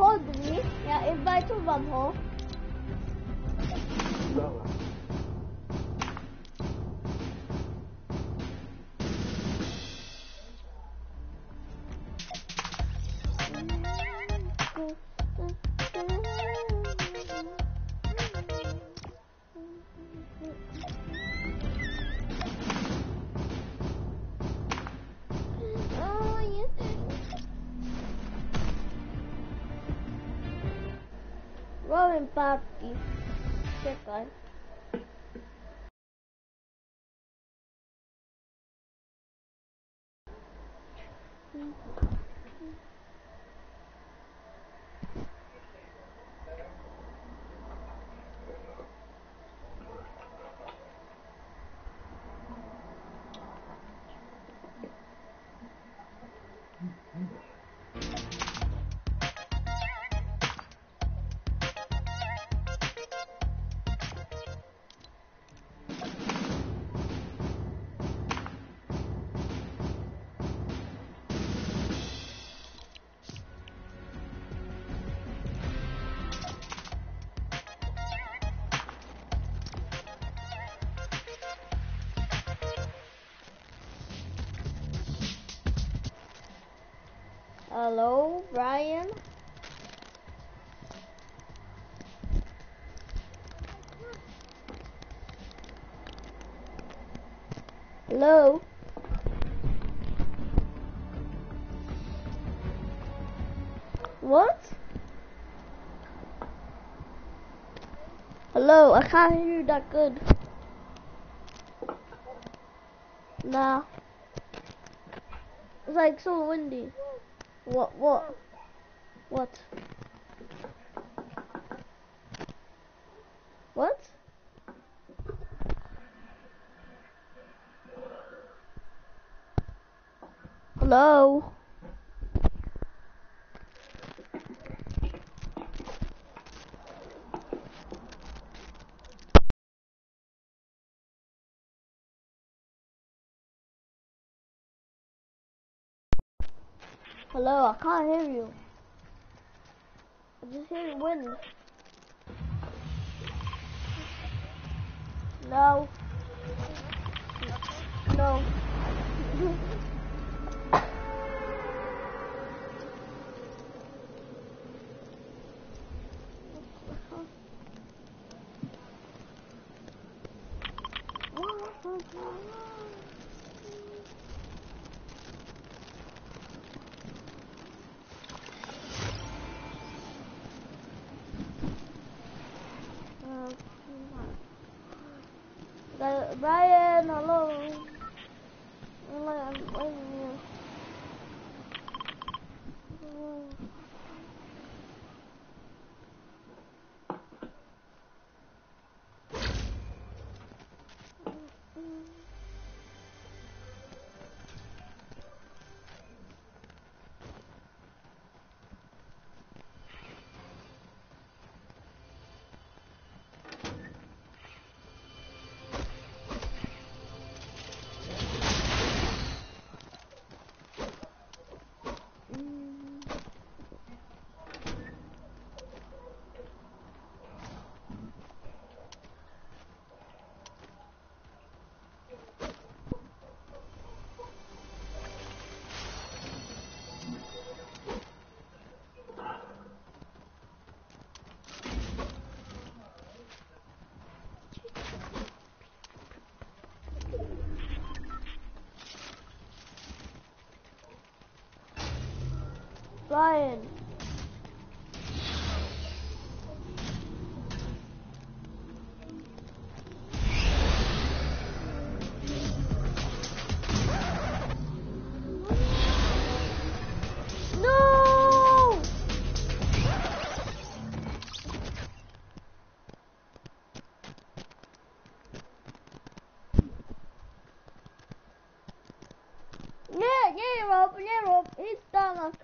Rodri. Ja, invite to one hole. Hello, Brian. Hello. What? Hello, I can't hear you that good. Nah. It's like so windy. What, what? What? What? Hello? Hello, I can't hear you. I just hear wind. No. No.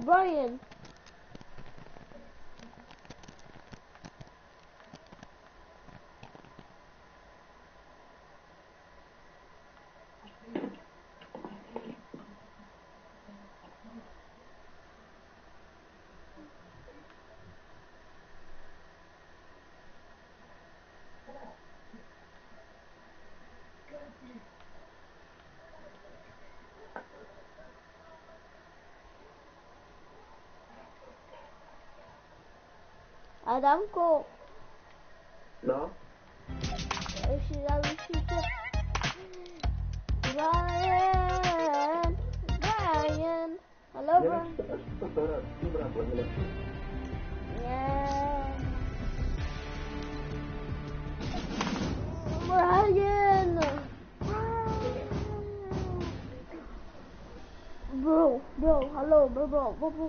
Brian. Adamko, No? jeśli zawiesicie... Brian! Brian! Hello, Brian? wiem, co to teraz? Dobra, bo nie Nie. Brian! Bro, bro, hello, bro, bro, bro, bro.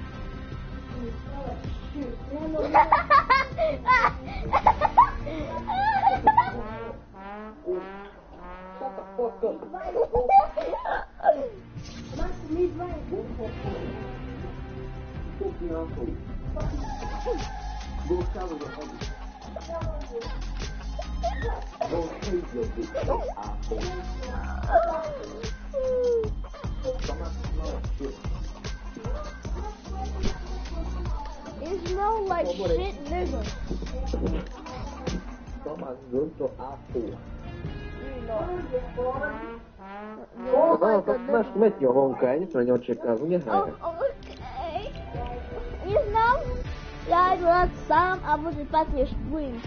Ha ha ha! Metniową okej, to nie ciekawe, nie okay. You know, ja była sam, a może swing.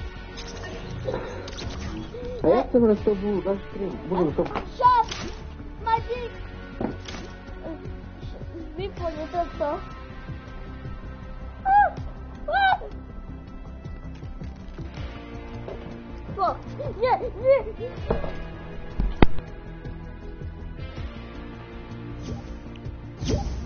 A jak ten raz to był nasz stream? To Shop! Magic! Wypłonie to co? Nie, nie! Yeah.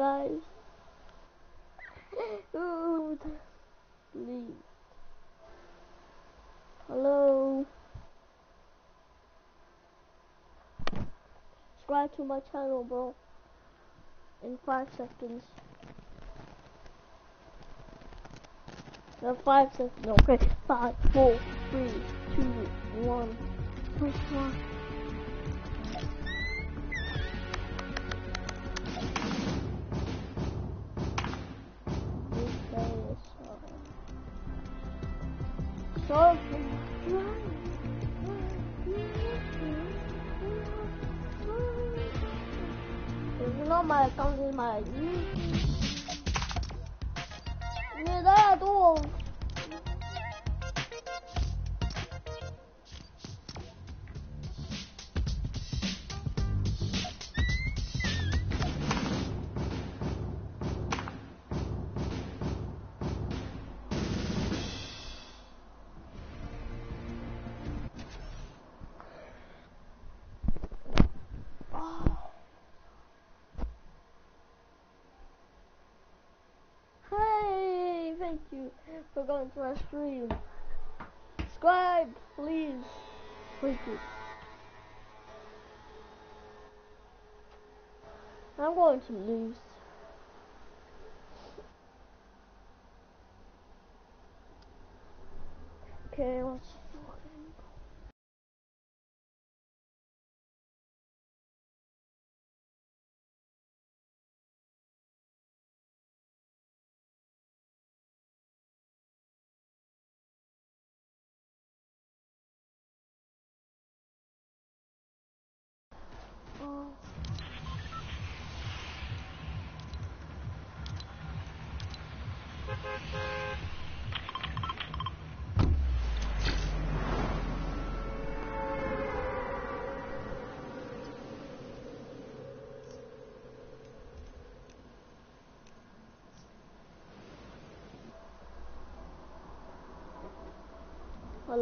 Guys. Ooh. Hello. Subscribe to my channel, bro. In five seconds. No, five seconds. Okay. Five, four, three, two, one. Push one. Going to our stream. Subscribe, please. Thank you. I'm going to lose. Okay, let's fucking Oh.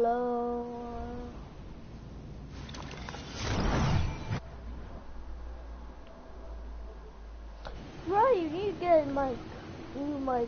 Hello. You need to get my new mic.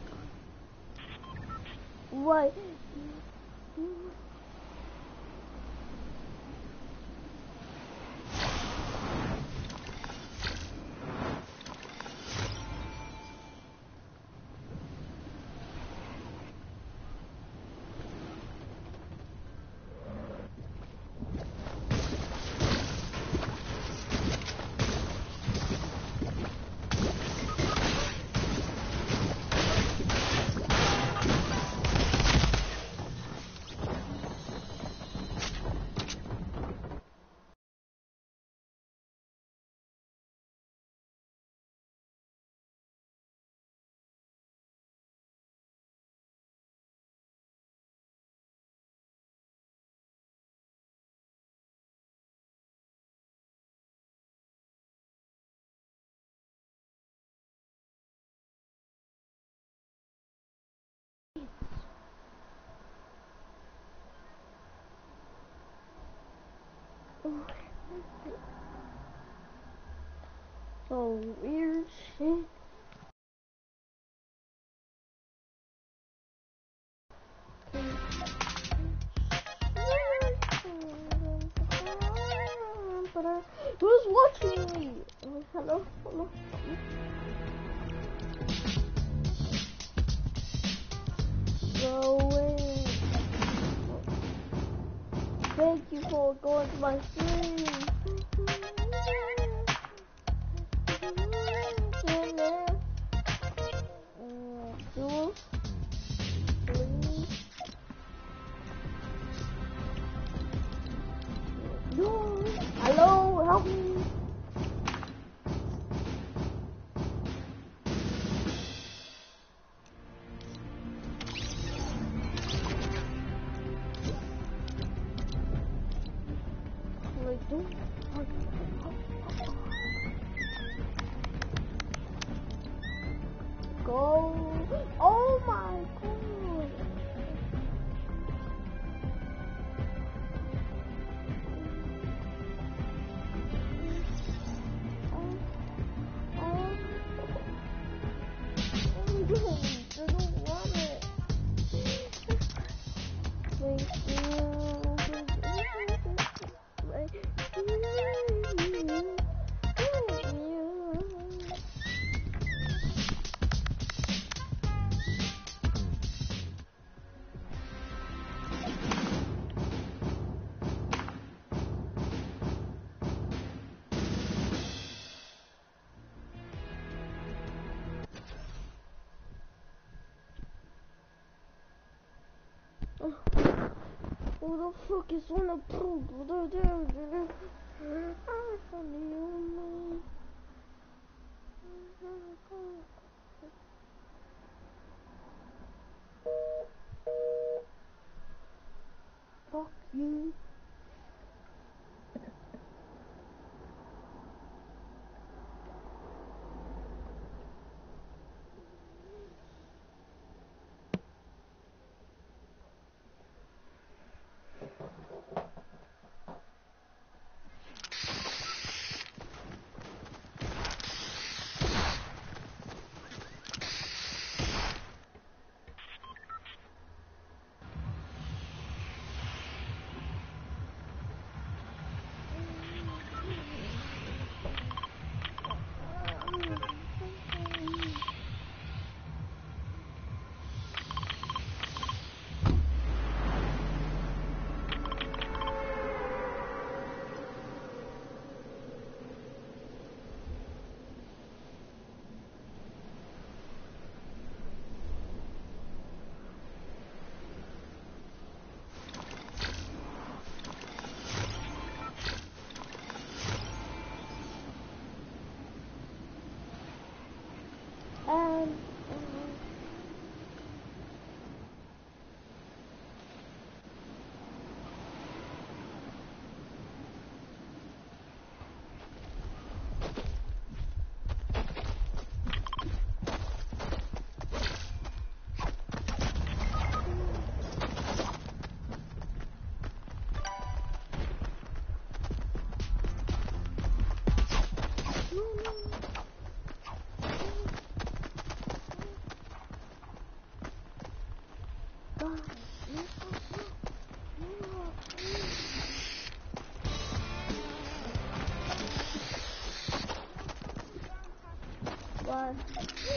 So weird shit. Who's watching me? Oh, Hello, hello. Thank you for going to my stream. Hello, help me. Who the fuck is on the poop? Fuck you.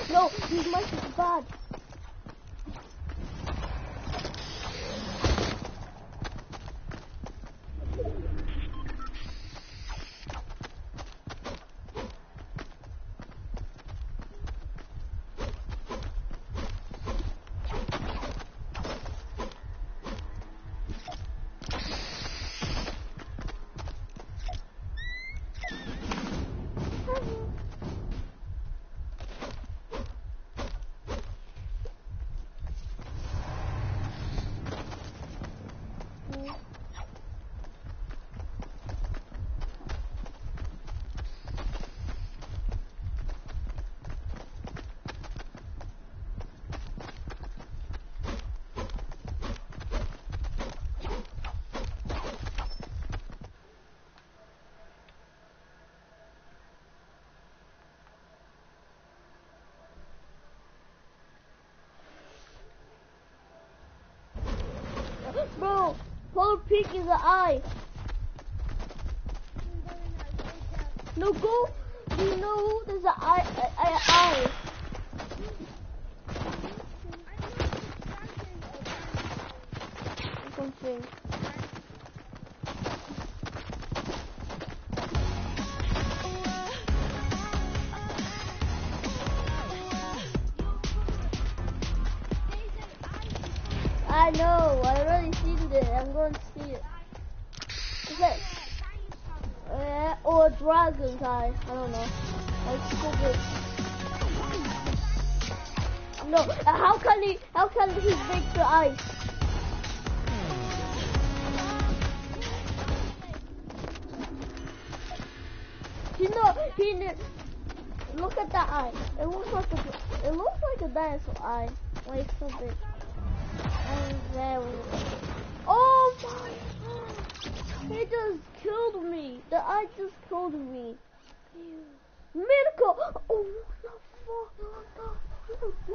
No, these mice Polar Peak is an eye. No, go. You know there's an eye. A, eye. Something. I don't know. Like stupid. No. How can he? How can he make the ice? You know, he look at that eye. It looks like a, it looks like a dinosaur eye, like something. And very. Oh my! God! He just killed me. The eye just killed me. Miracle! Oh, what the fuck? What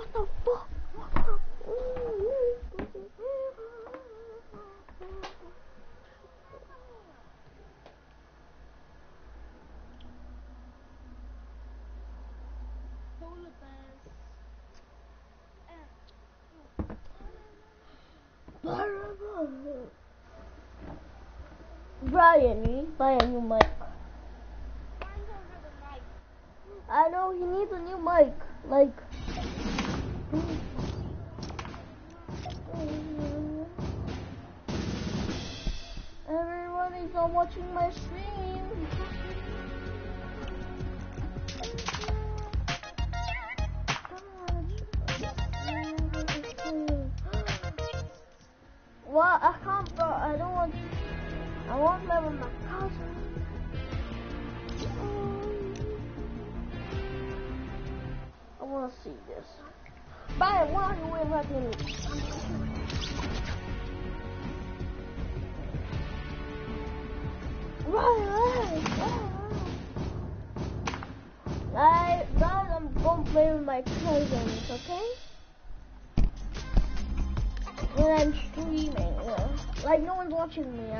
去年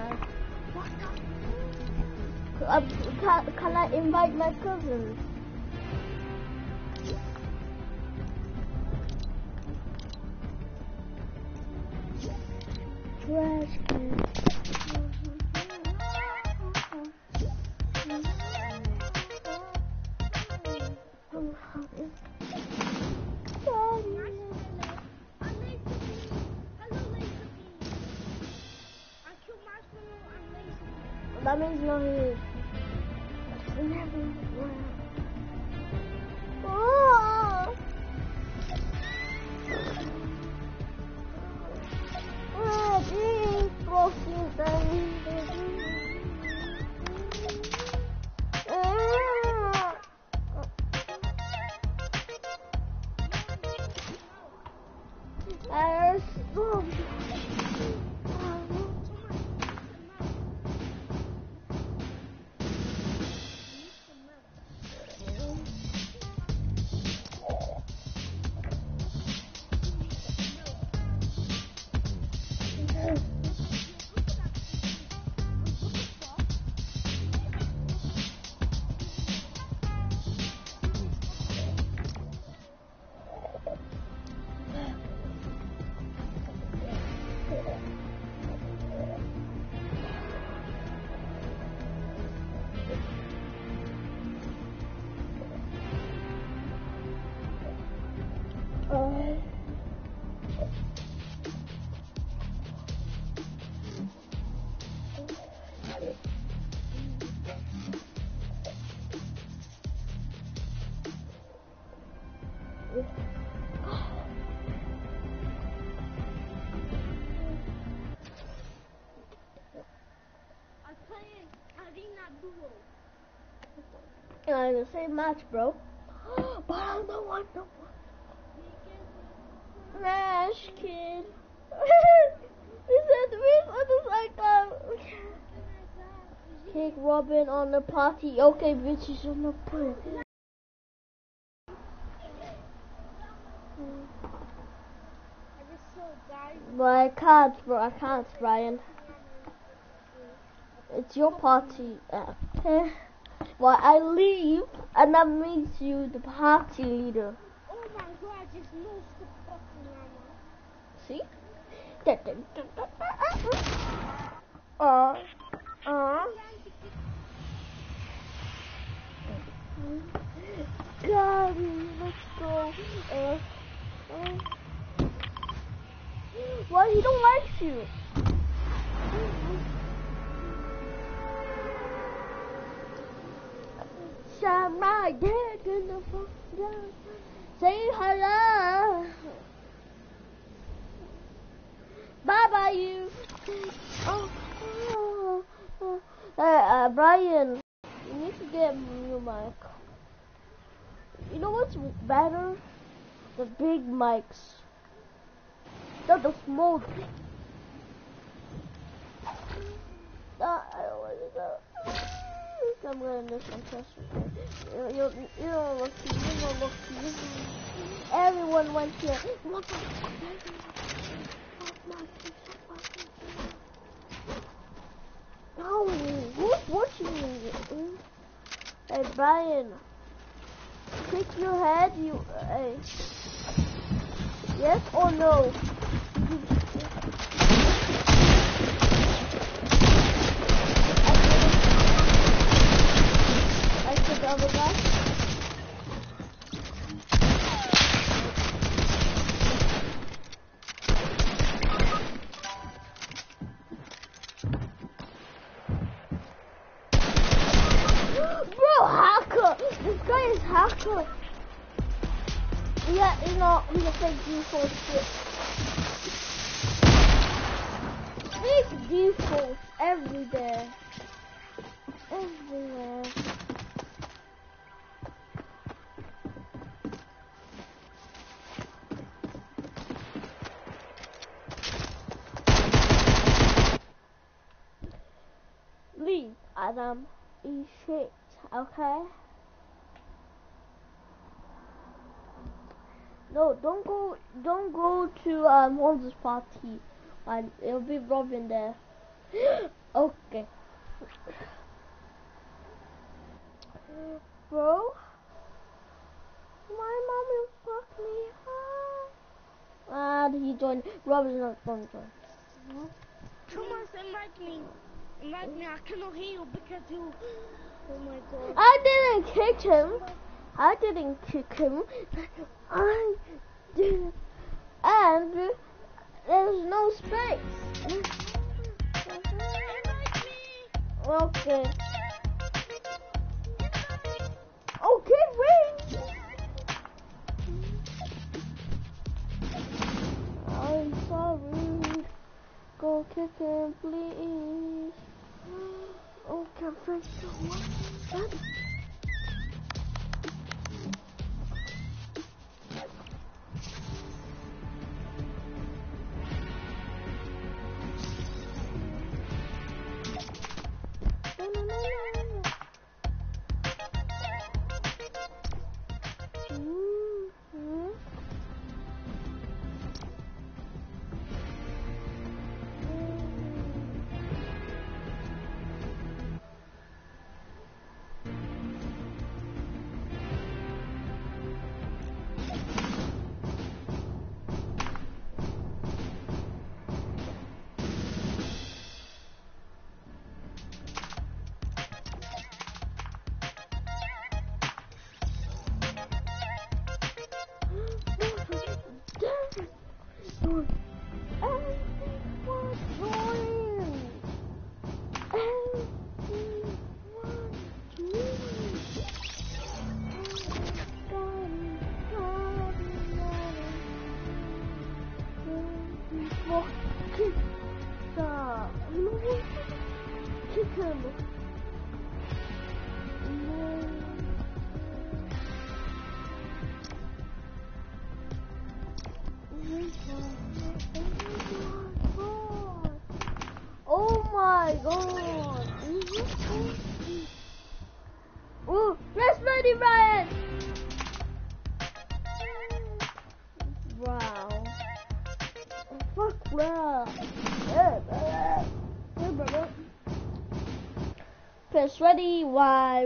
Yeah, the same match, bro. but the one, the one. Rash kid. this is me motorcycle. Kick Robin on the party. Okay, bitches on the. I guys. But I can't, bro. I can't, Brian. It's your party. Uh, Well, I leave, and that makes you the party leader. Oh my god, I just lost the fucking armor. See? Uh, uh. Gabby, let's go. Uh, uh. Why he don't like you? Shine my dick in the fuck down. Say hello. Bye bye you. Oh, oh, oh. Uh, Brian, you need to get new mic. You know what's better? The big mics. Not the small. Uh, I don't want to go. I'm gonna miss my test. You, you, don't look. You don't look. Everyone went here. What the No, who's watching me? Hey, Brian. Click your head, you. Hey. Yes or no? Not, we can fake default shit. Fake default every day. Everywhere. Leave Adam eat shit, okay? No, don't go, don't go to um Holmes's party, and it'll be Robin there. okay. Bro, my mom will fuck me up. And he joined. Robin's not going to join. Thomas, invite me. Invite me. I cannot hear you because you. Oh my god. I didn't kick him. I didn't kick him. I did. And there's no space. Okay. Okay, wait. I'm sorry. Go kick him, please. Okay, thank you. Ready, why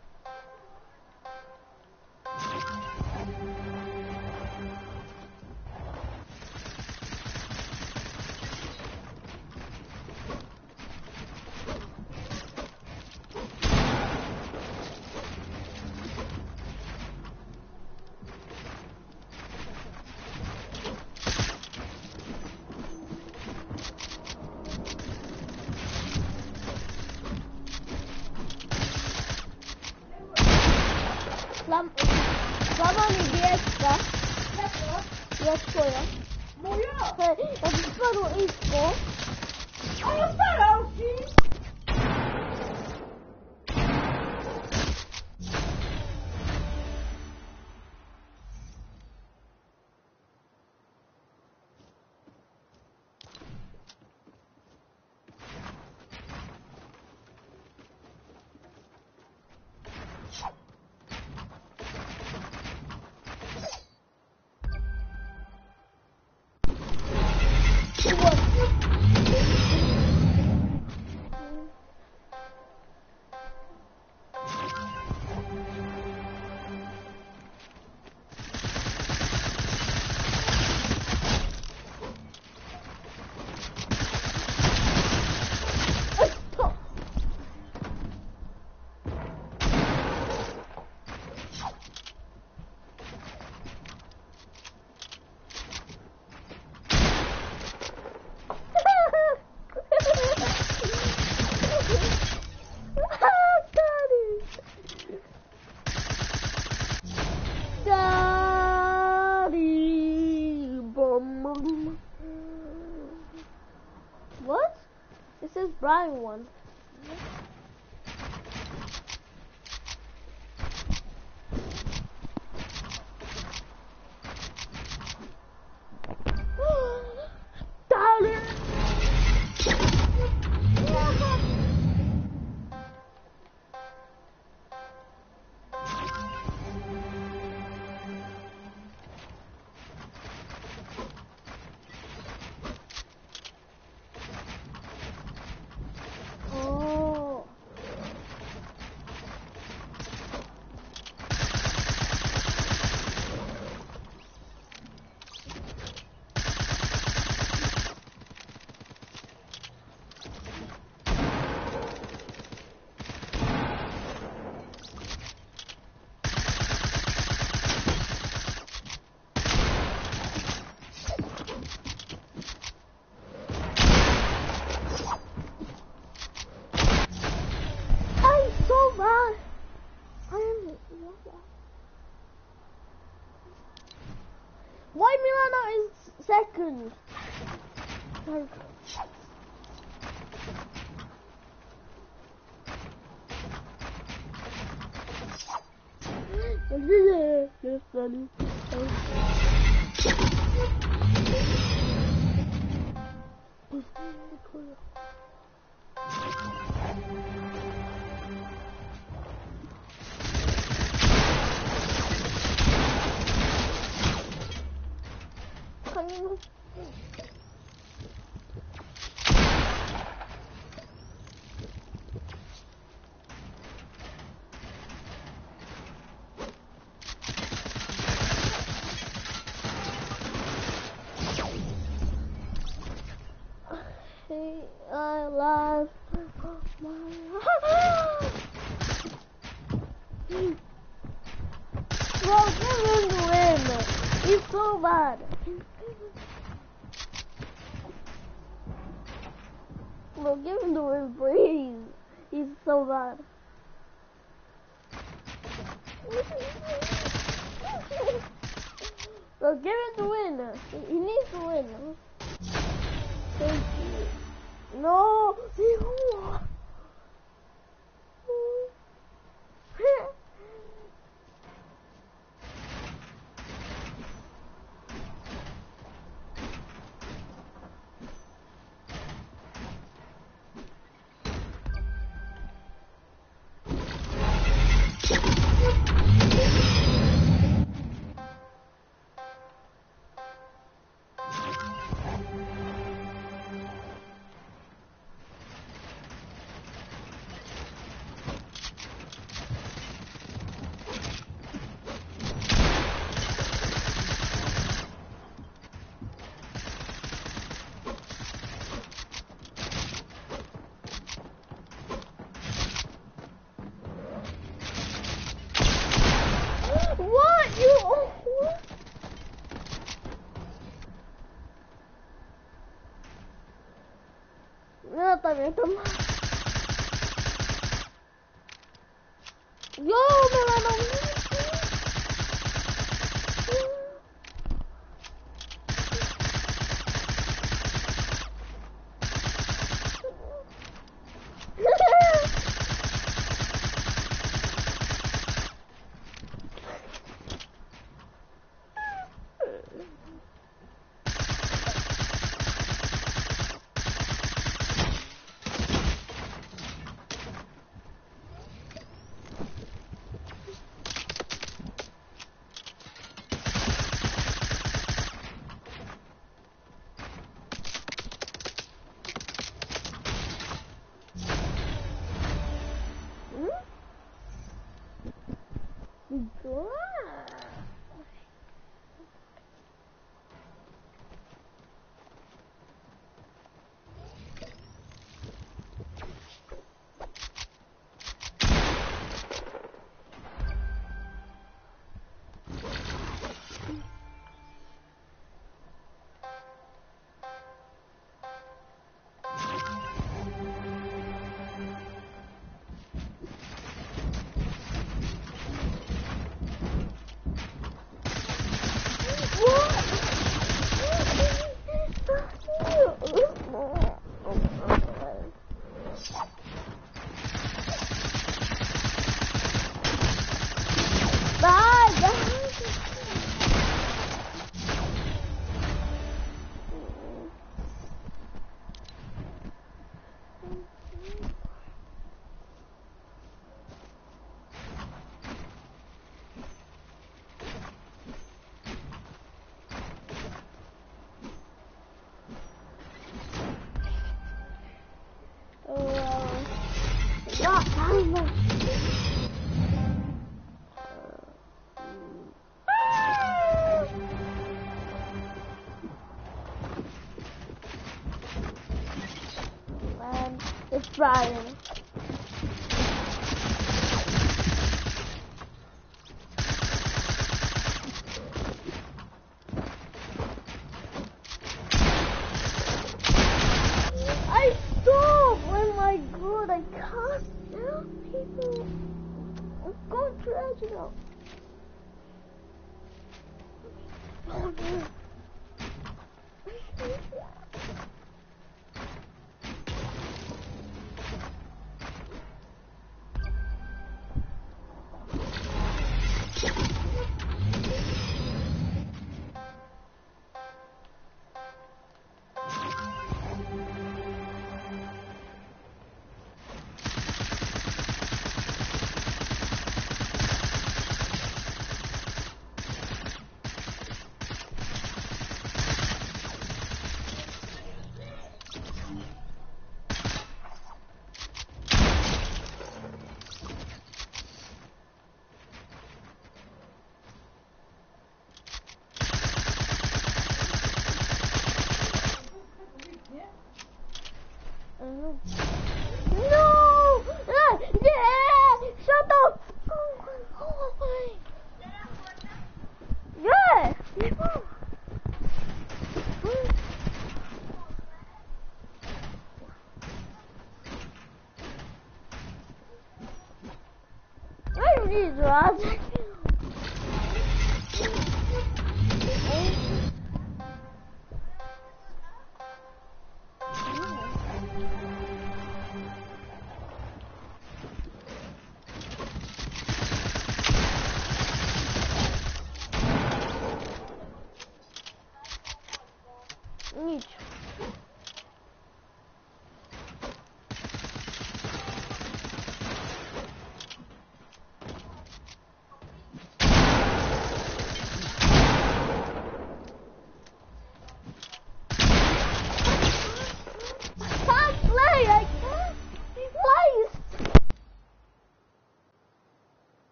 Brian one. 真的吗？Brian.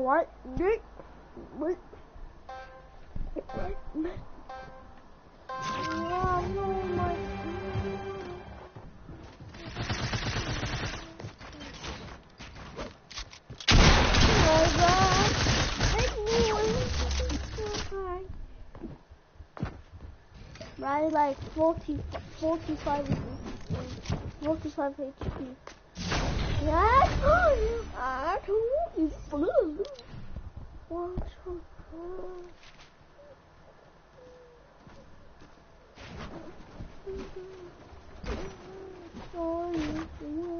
One. Right, like 40, 45, 45 HP. Yes! Oh, I told you, blue. One, two, three. Ah.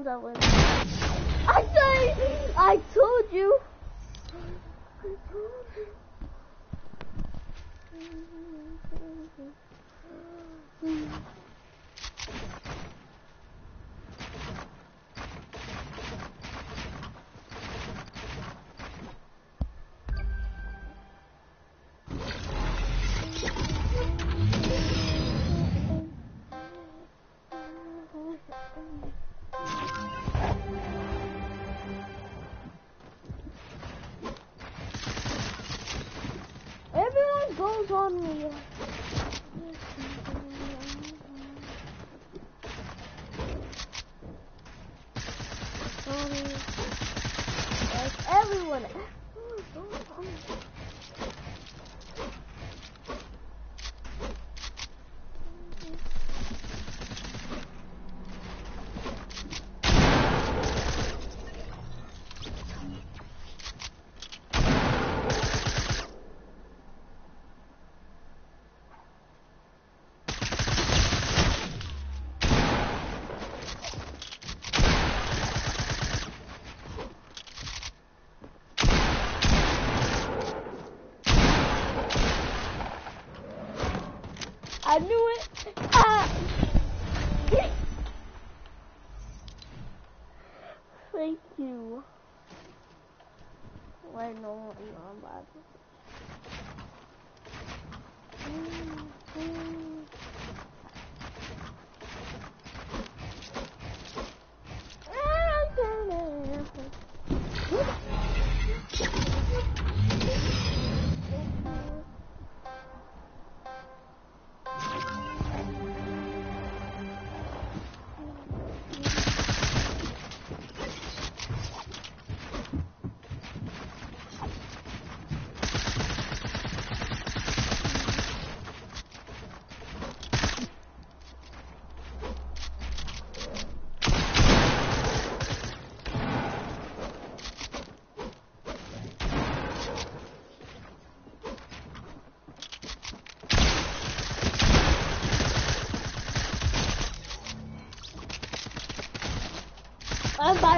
Honza wins.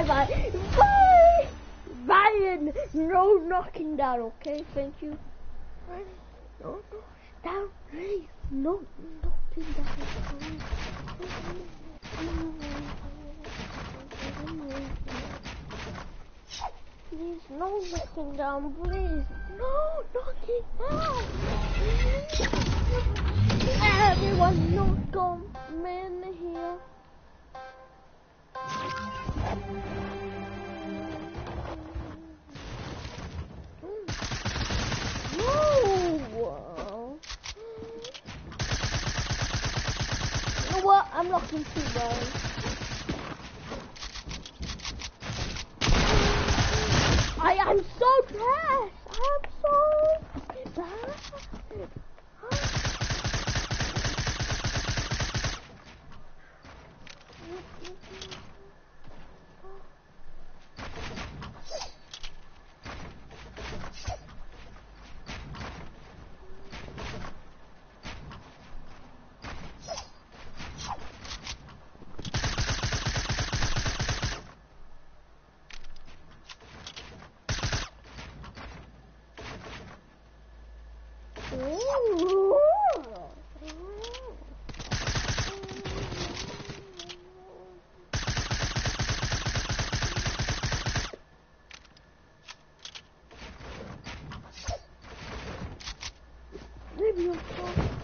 Bye bye. Ryan, no knocking down, okay? Thank you. No, no, down, please. No knocking down. Please, no knocking down, please. あ。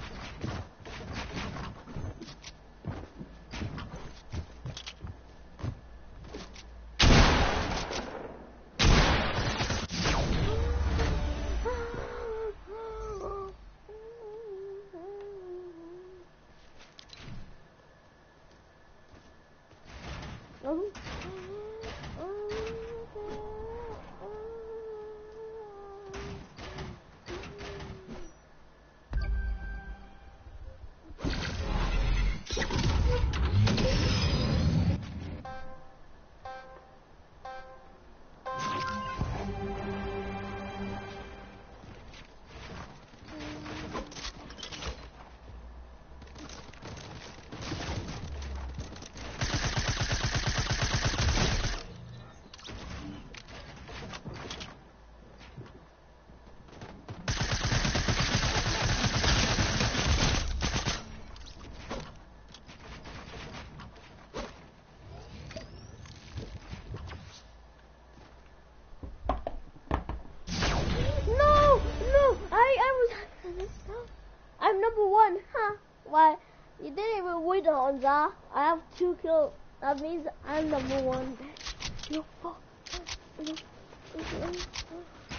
the winner, Honza. I have two kills. That means I'm number one.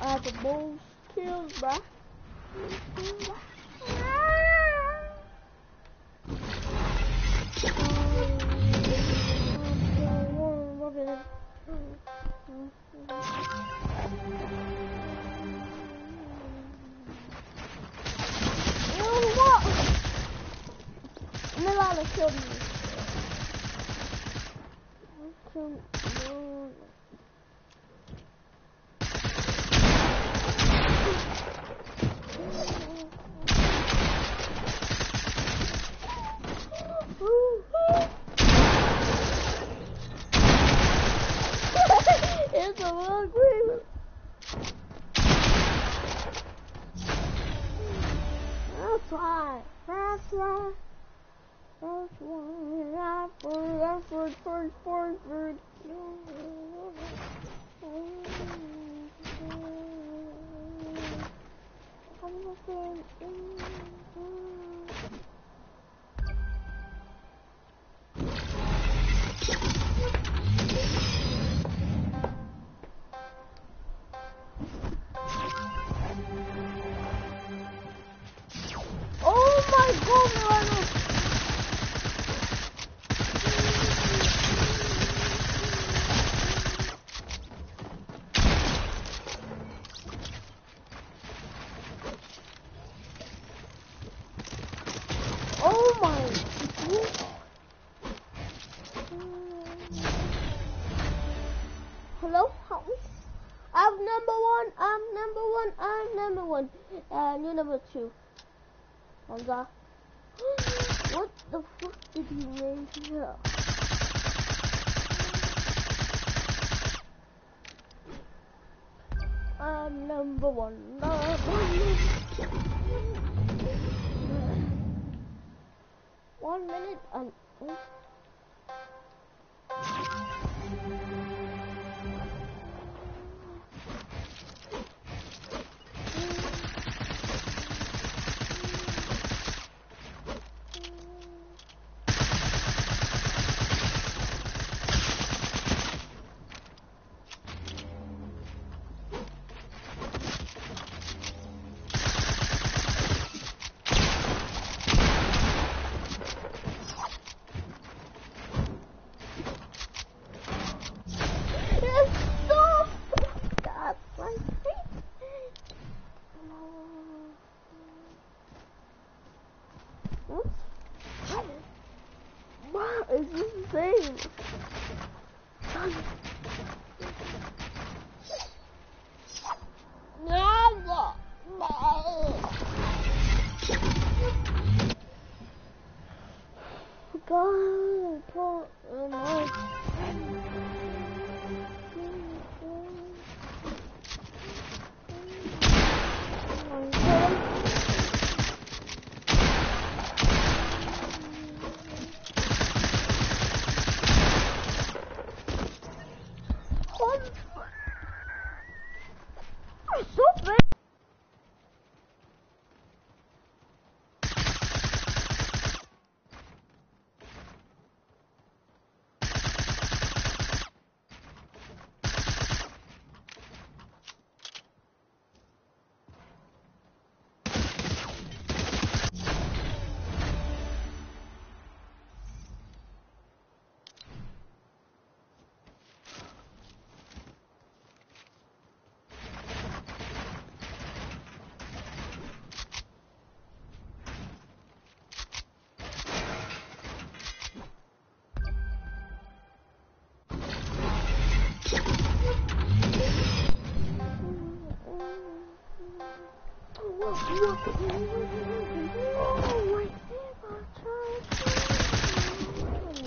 I have the most kills, bruh. Hamza.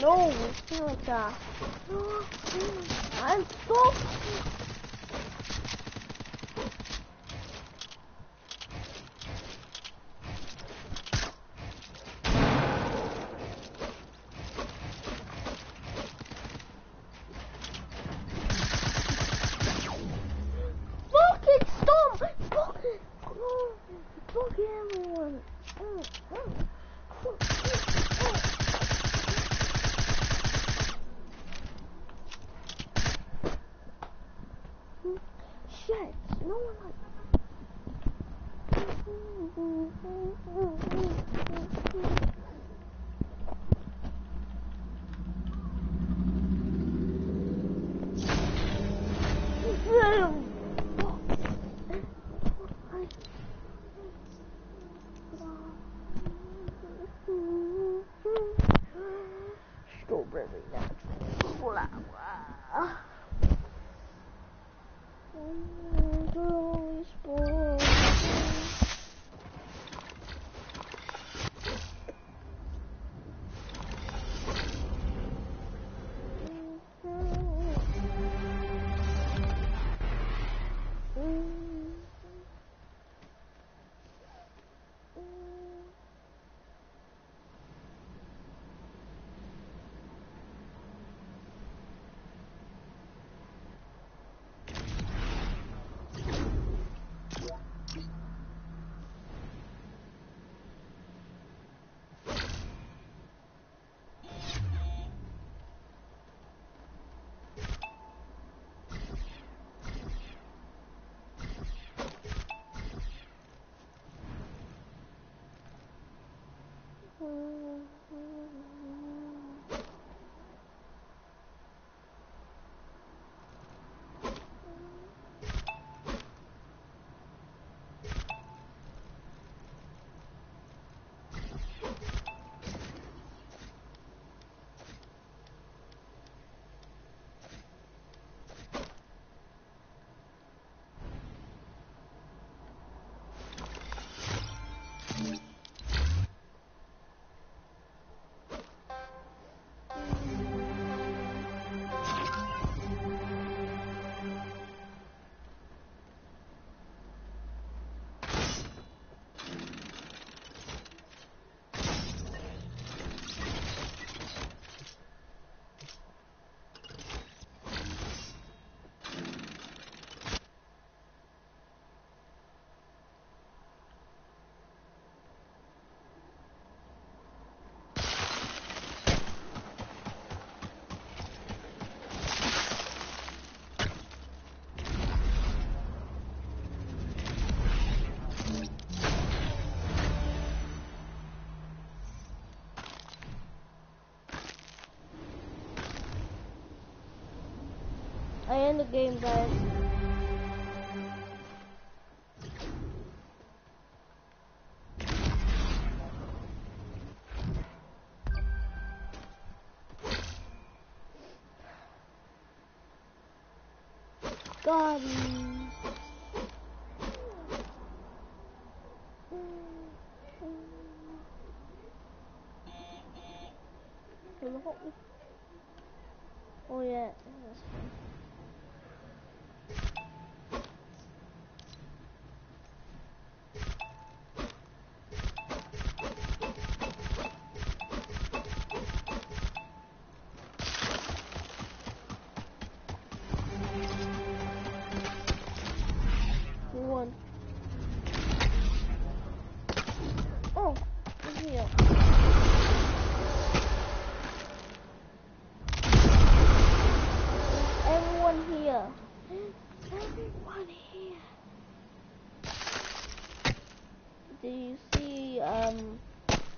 No, Silica. I'm Still breathing. I end the game, guys.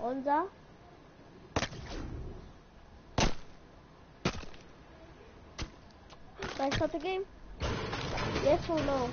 Onza? Can I start the game? Yes or no?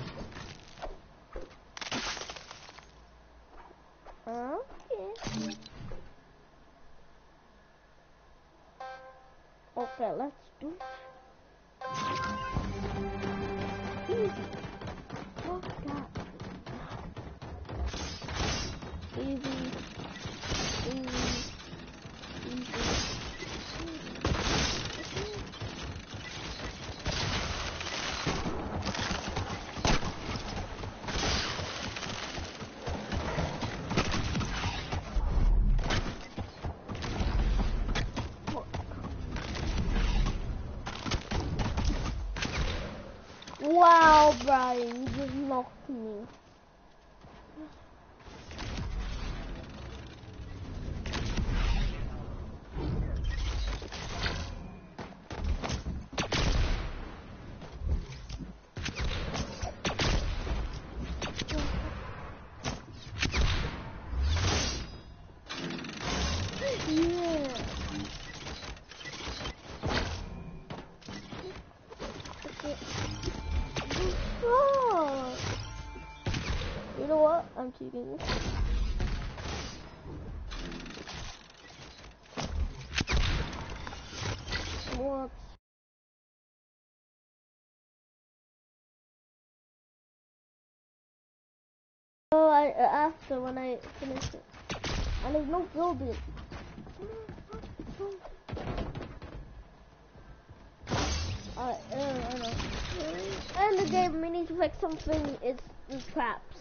After when I finished it, and there's no building. Alright, I know. And the game, we need to fix something. It's the traps.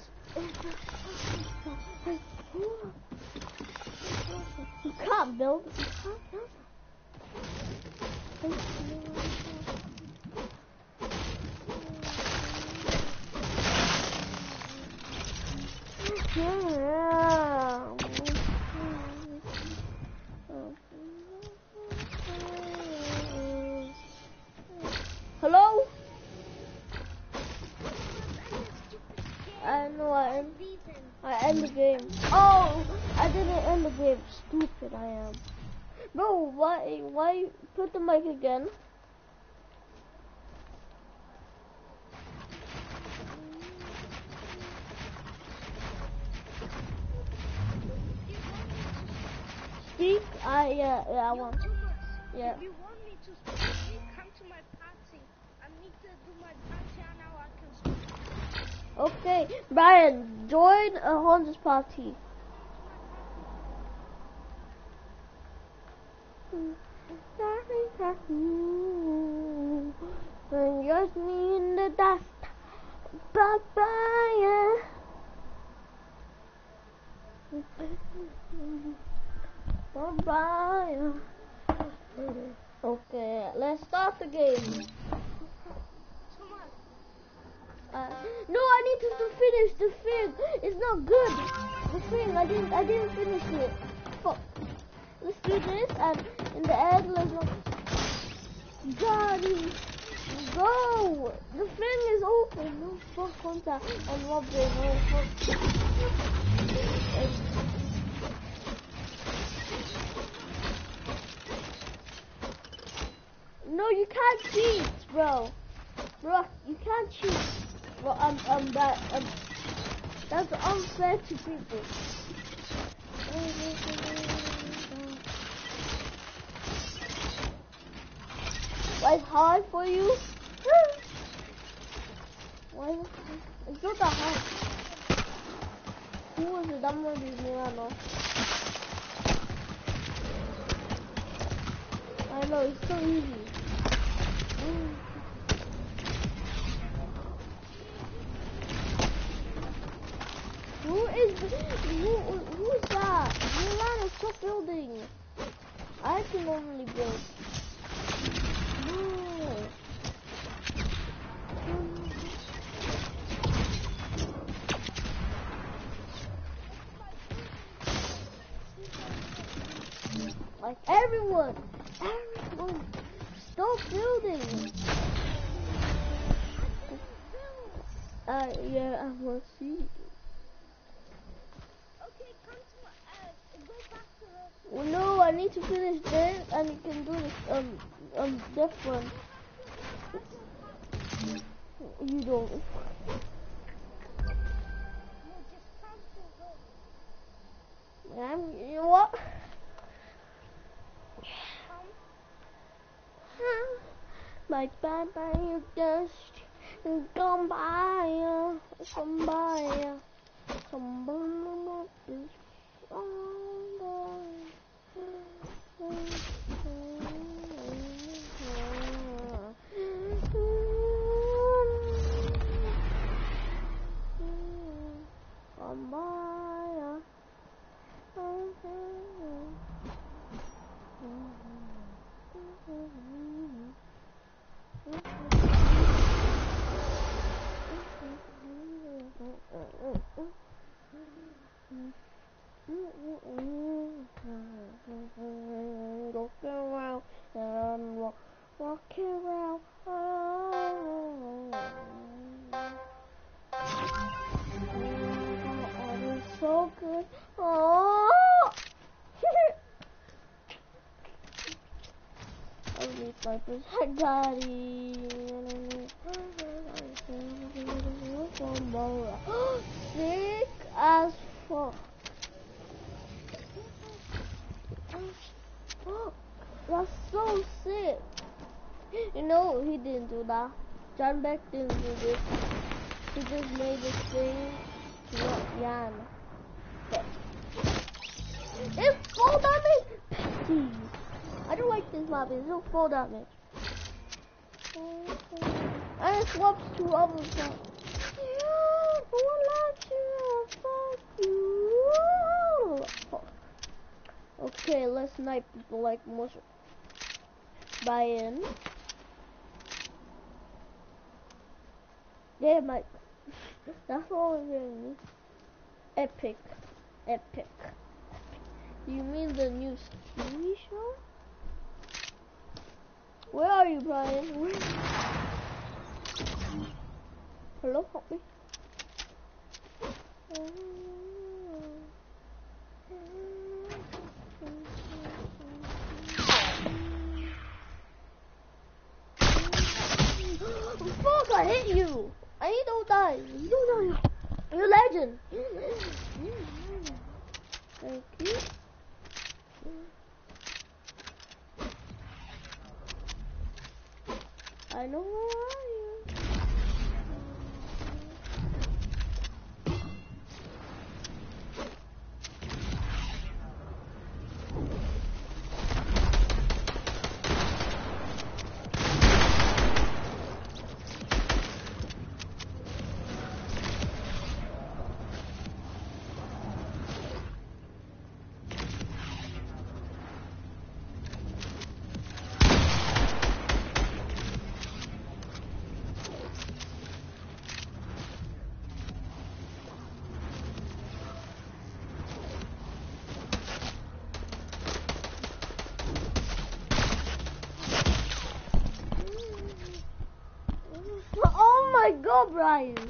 Mic again? Speak? I yeah yeah I want. Yeah. If you want me to speak, come to my party. I need to do my party and now I can speak. Okay, Brian, join a Honda's party. And just me in the dust. Bye bye. Bye bye. Okay, let's start the game. Uh, no, I need to, to finish the thing. It's not good. The thing, I didn't, I didn't finish it. Fuck. Let's do this, and in the end, let's not. Daddy, go. The thing is open. No fuck contact and Robin. No fuck. No, you can't cheat, bro. Bro, you can't cheat. Um, um, that, um, that's unfair to people. It's hard for you? Why it's not that hard. Who was it? I'm gonna be I know, it's so easy. Who is who? Who is that? Milano, stop building. I can only build. Like everyone, everyone, stop building. Uh, yeah, I see. Okay, come to my, uh, go back to the, Well, no, I need to finish this, and you can do this, um, um, different. You don't. just I'm, you know what? bye bye, you dust. Come by, uh, come by, uh, come by, Come uh, Walking around and walking around. It's so good. Oh. I'll snipers. Hi, Daddy. Sick as fuck. That's so sick. You know he didn't do that. John Beck didn't do this. He just made this thing Jan. Okay. It's full damage! Jeez. Hmm. I don't like this map, it's so full damage. And it swaps to other stuff. Okay, let's snipe people like most buy in. Yeah, Mike. That's all I'm hearing. Epic. Epic. You mean the new TV show? Where are you, Brian? Where? Hello, help me. Fuck, I hit you. I need don't die. You don't die. You're a legend. Thank you. I know where are you. Oh my god, Brian!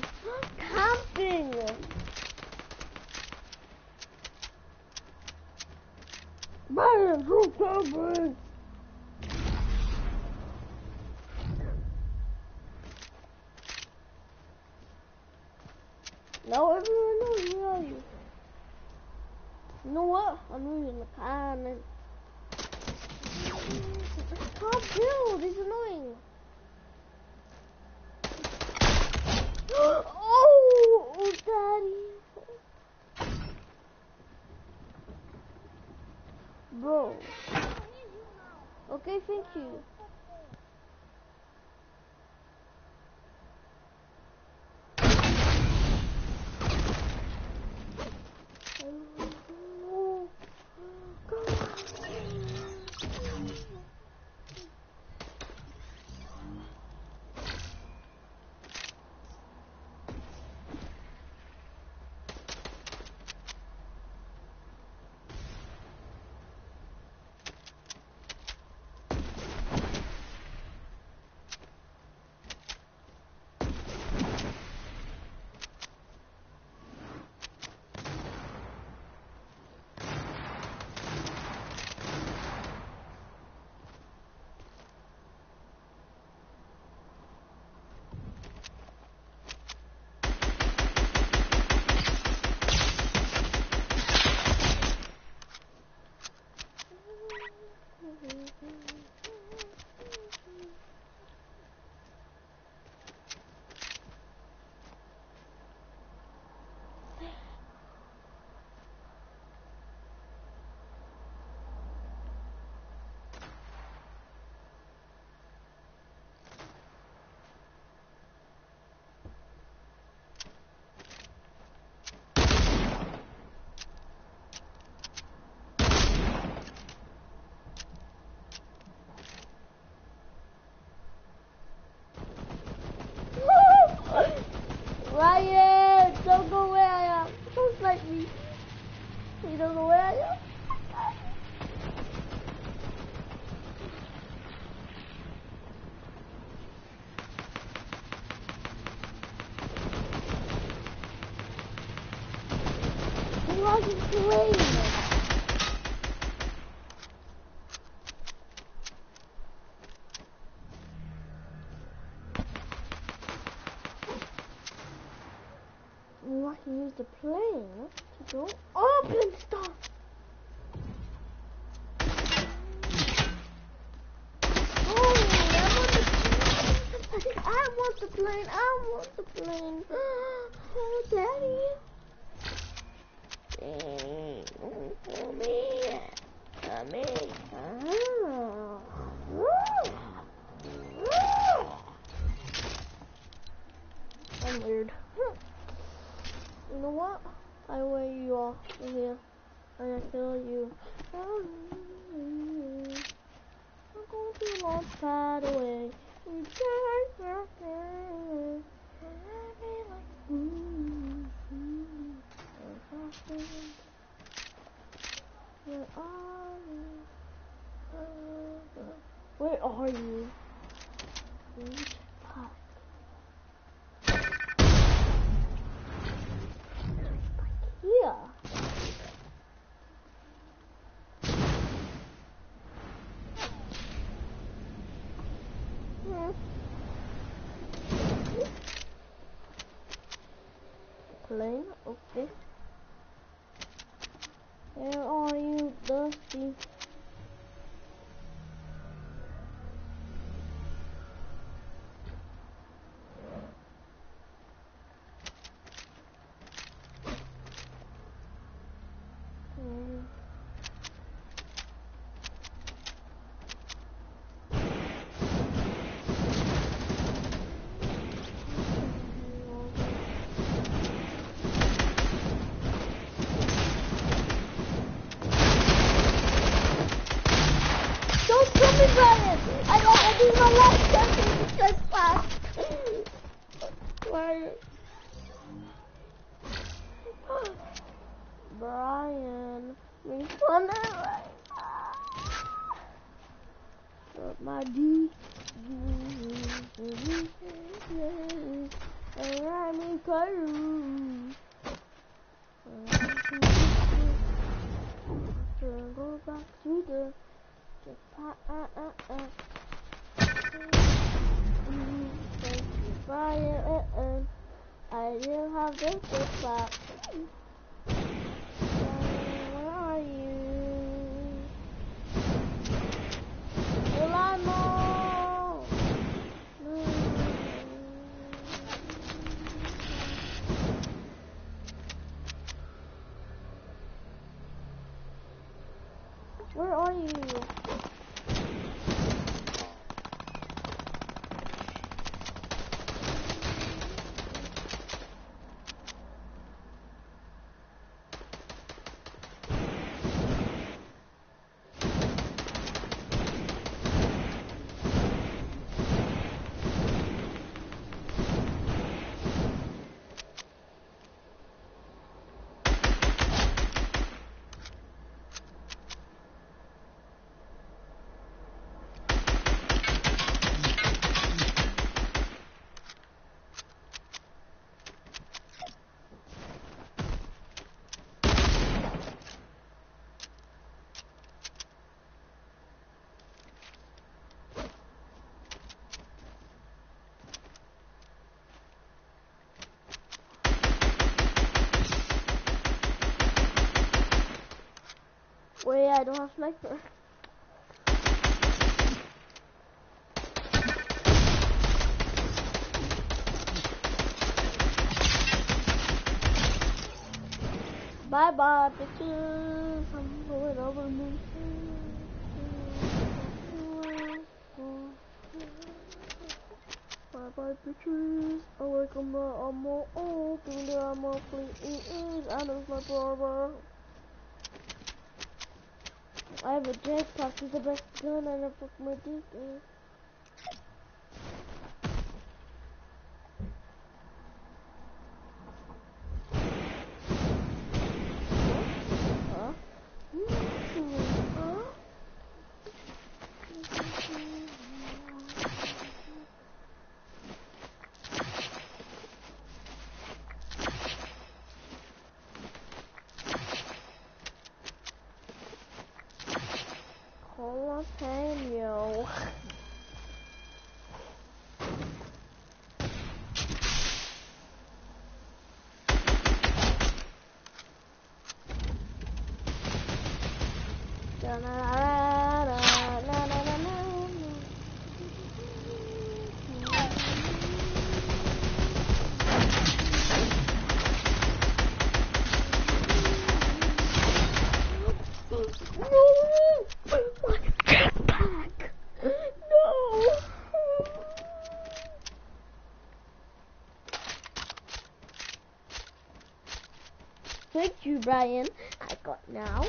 I don't have sniper. Bye bye pictures. I'm going over me. Bye bye pictures. I wake up, I'm all old. Doing the I'm all fleet. I know it's my brother. I have a jackpot. This the best gun I ever put my dick. Ryan. I got now.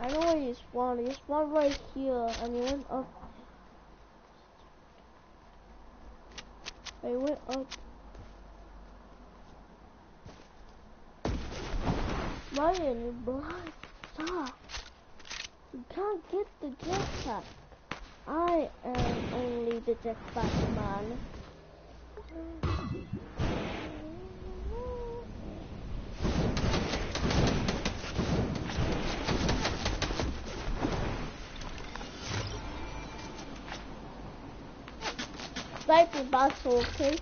I know where you spawned. You spawned right here, and you went up. I went up. Ryan, you're blind. Stop. You can't get the jetpack. I am only the jetpack man. Sniper battle, okay?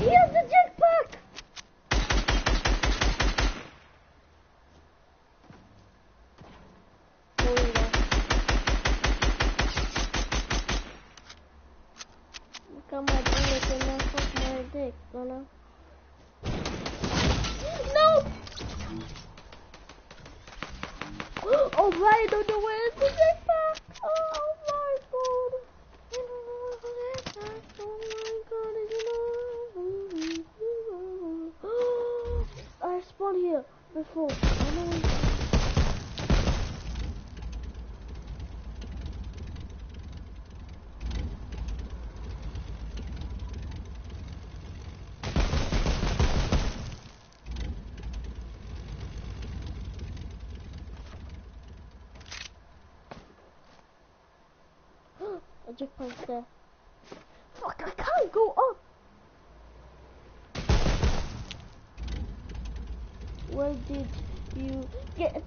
He has the jetpack! No, you don't. Look at my bullet and then fuck my dick, gonna. No! Oh right, I don't know where is the jetpack! Oh my god! Oh my god, I spawned here before. I know where- A checkpoint there. Fuck, I can't go up. Where did you get?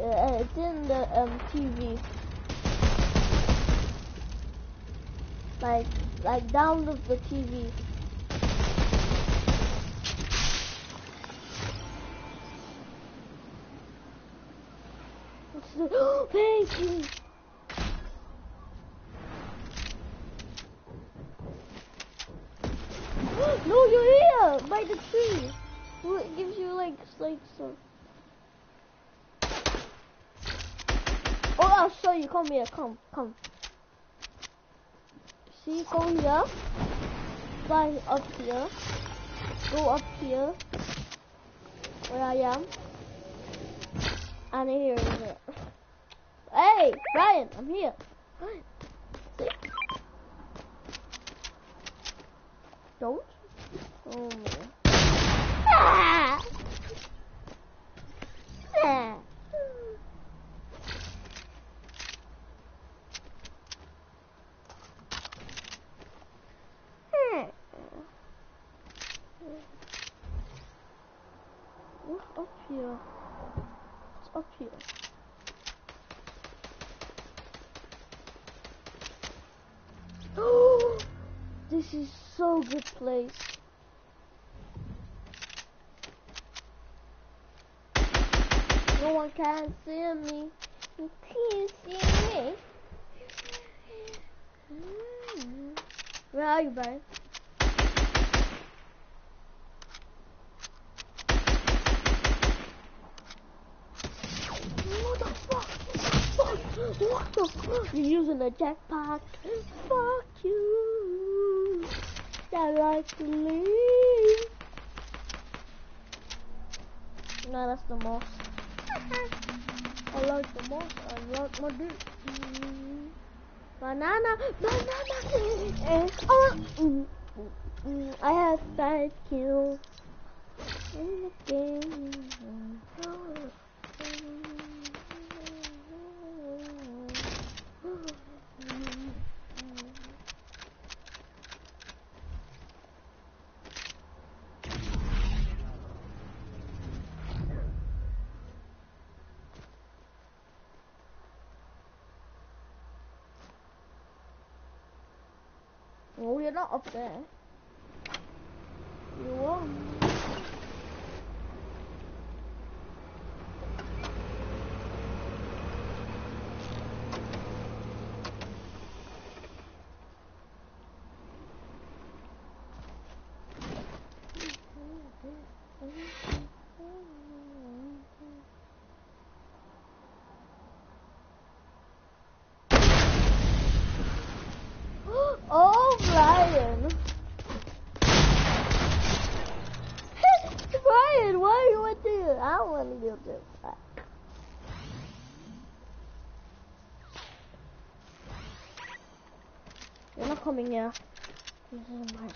uh, it's in the um TV. Like, like download the TV. What's the? Thank you. no, you're here by the tree. Well, it gives you like like some. Oh, I'll show you. Come here. Come, come. See, go here. Fly up here. Go up here. Where I am. And here is it. Hey, Ryan, I'm here. Ryan. See? Don't. Oh man. Ah! Ah! Hmm. What's up here? What's up here? Oh, this is place. No one can see me. You can't see me. Where are you, Brian? What the fuck? What the fuck? You're using a jetpack. Fuck. I like to leave. No, that's the most. I like the most. I like my dick. Banana, banana. Eh, oh, mm, mm, mm. I have five kills in the game. not up there. You are. Oh, Brian. Brian, why you went there? I don't want to go there. You're not coming is oh my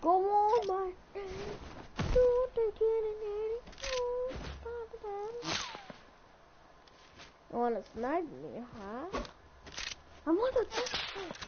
Go on, my You wanna snipe me, huh? I wanna Dang.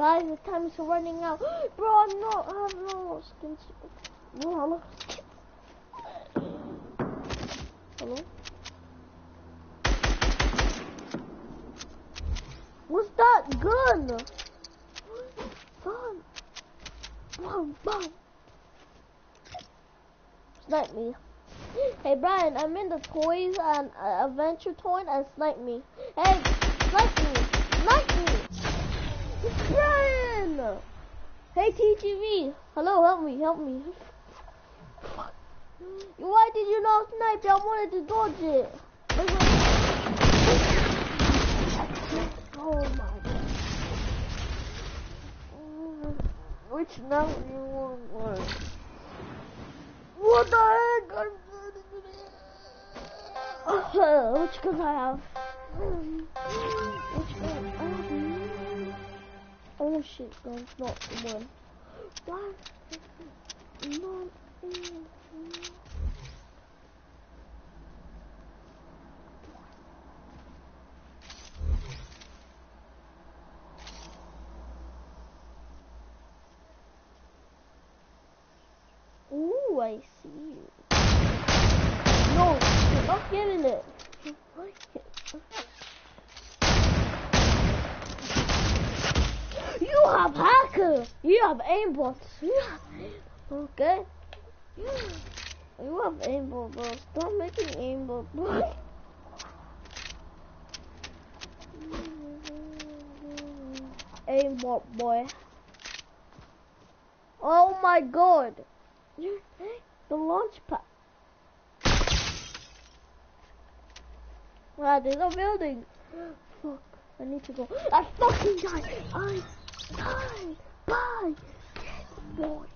Guys, the time is running out. Bro, I'm not, I have no skins. I love skins. Hello? What's that gun? Gun. Bum, bum. Snipe me. Hey Brian, I'm in the toys and uh, adventure toy and snipe me. Hey, snipe me, snipe me. Brian. Hey TGV, hello, help me, help me. Why did you not snipe? I wanted to dodge it. Oh my god. Which now you want? What the heck? I'm Which gun I have? Shit, guns, not the one. Why? Not in. Ooh, I see you. No, you're not getting it. You like it. You have hacker. You have aimbots. You have okay. You have aimbot, bro. Stop making aimbot, bro. aimbot, boy. Oh my god. The launch pad. Wow, there's a building. Fuck, I need to go. I fucking died. I died. Bye. Yes, boy.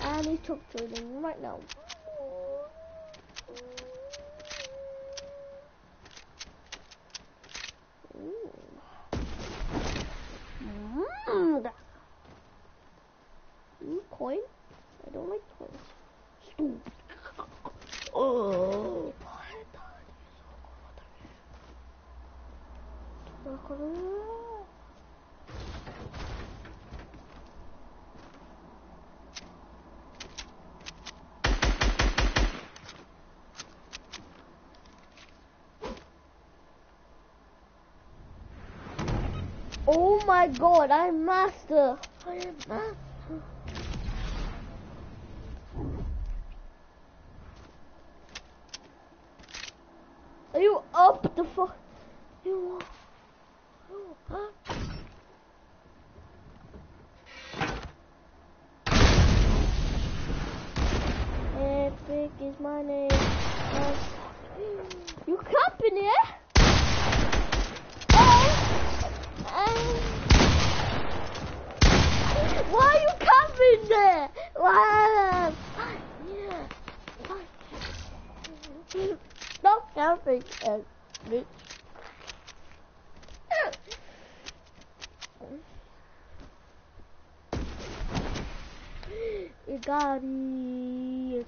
I need to talk to them right now. Mm. Ooh, coin? I don't like. Oh. My god, I'm master. I am master. You up the fuck? You. Huh? Epic is my name. You camping here? Oh, um, why are you camping there? Why? Yeah. Stop camping, uh, bitch. Igari,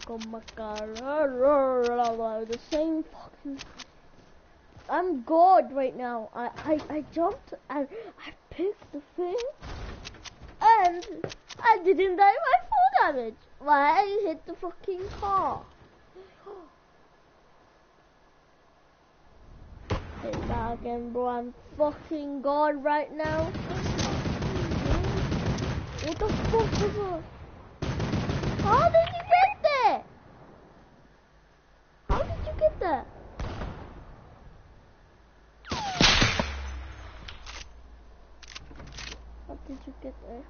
the same fucking. I'm God right now. I, I, I jumped and I picked the thing and I didn't die by full damage. Why I hit the fucking car. Hey, back and bro, I'm fucking God right now. What the fuck is that? How did you get there? How did you get there? How did you get there?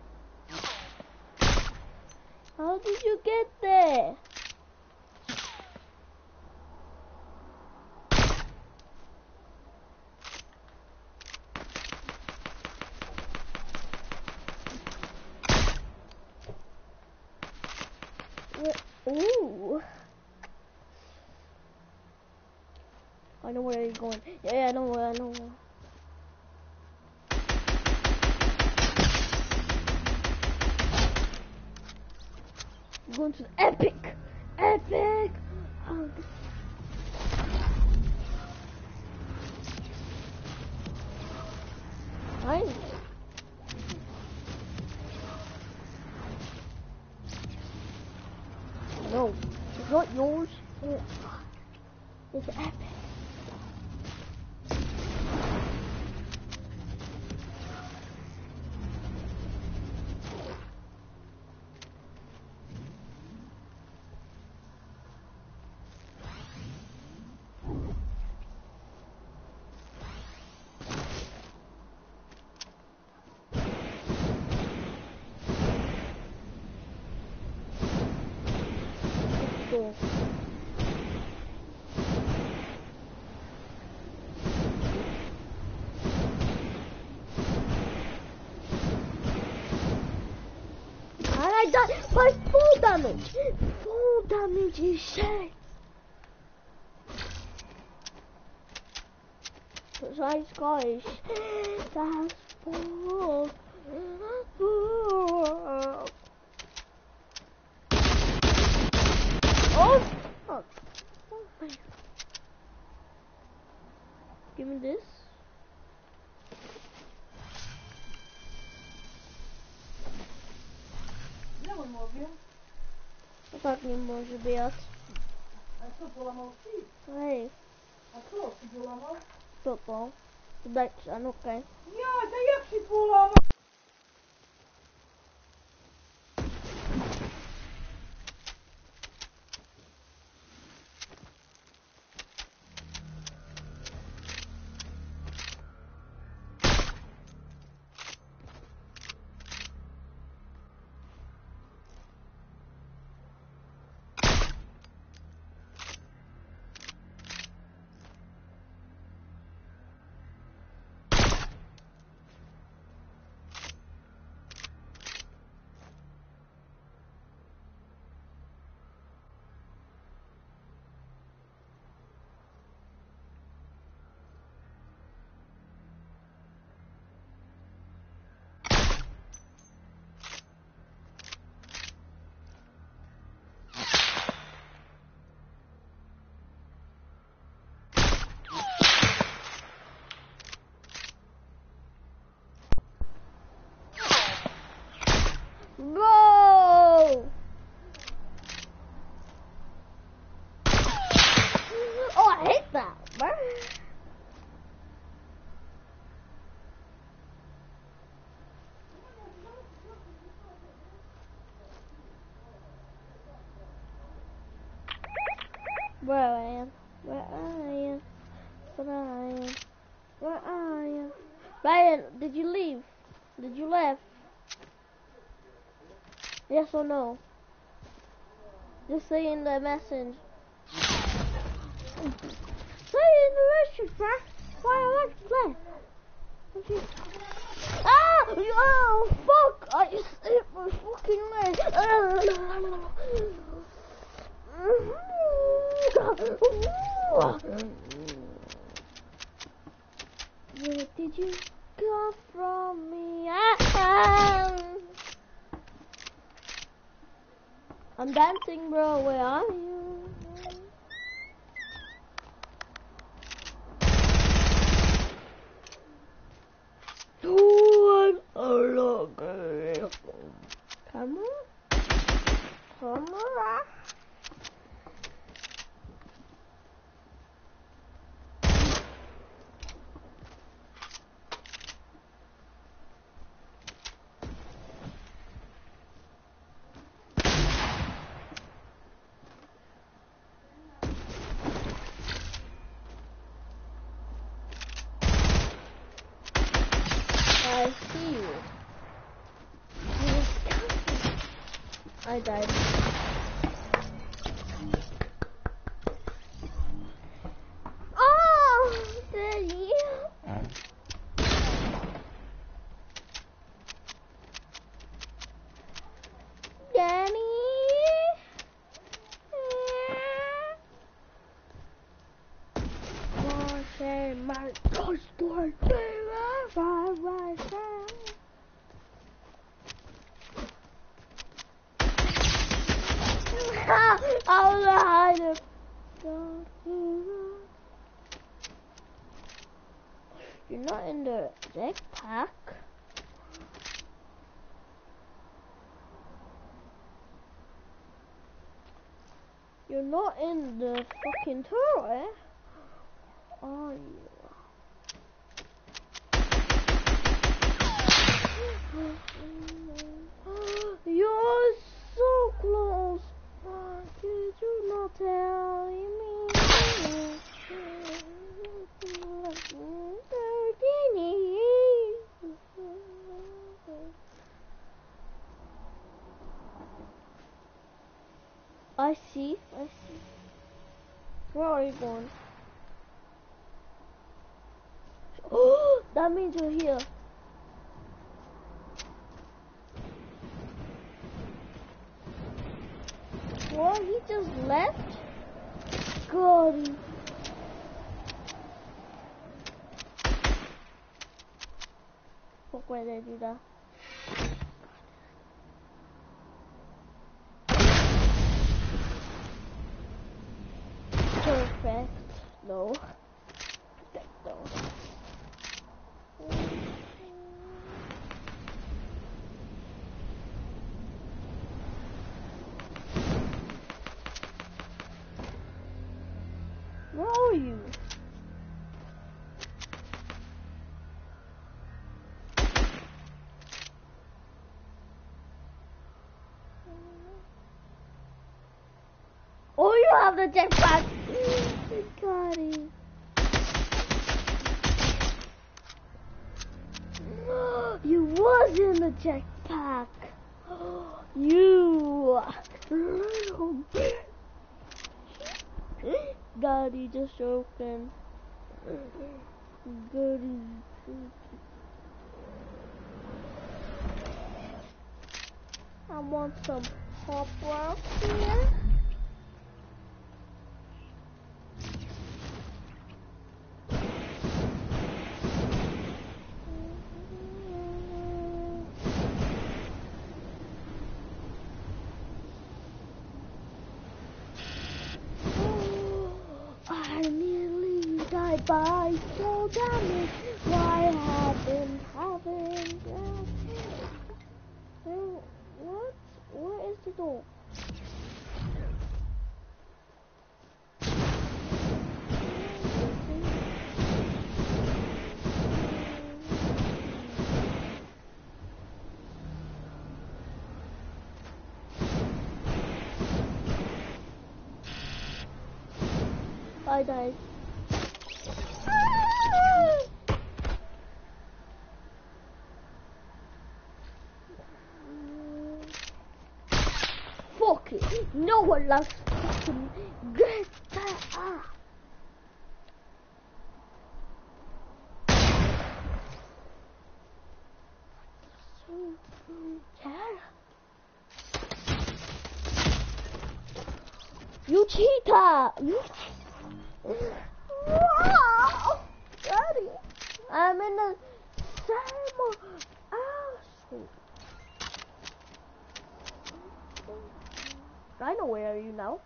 How did you get there? Ooh. I know where you're going. Yeah, yeah, I know where, I know where. I'm going to epic! Epic! Damage. Full damage, you say. Besides, guys, that's nie może być. A co połamał ci? Hej, A co ci połamał? co to? Daj, a no okej. Ja, to jak się połamał? Where I am. Where I am. Where I am. Where I am. Ryan, did you leave? Did you left? Yes or no? Just say in the message. Say in the message, bruh. Why? Don't you- Ah! Oh, fuck! I just hit my fucking leg. Where did you come from me? I'm dancing, bro. Where are you? Tuan Allah Kamu? Kamera? I see you. You was coming. I died. Oh, Daddy. Daddy. Say my ghost story, baby, by my side. I was hide it. You're not in the backpack. You're not in the fucking turret. Are you? You're so close. Why did you not tell me? I see, I see. Where are you going? Oh, that means you're here. What? He just left? God. Fuck, why did I do that? Perfect. No. Perfecto. Where are you? Oh, you have the jetpack. Got it. You was in the jetpack. You little bitch. Daddy just. Daddy. I want some pop rock here. I nearly died by so damage. Why haven't happened? Well, what? Where is the door? I died. Fuck it. No one loves fucking ah. You cheetah! You Wow! Daddy! I'm in the same asshole. I where are you now.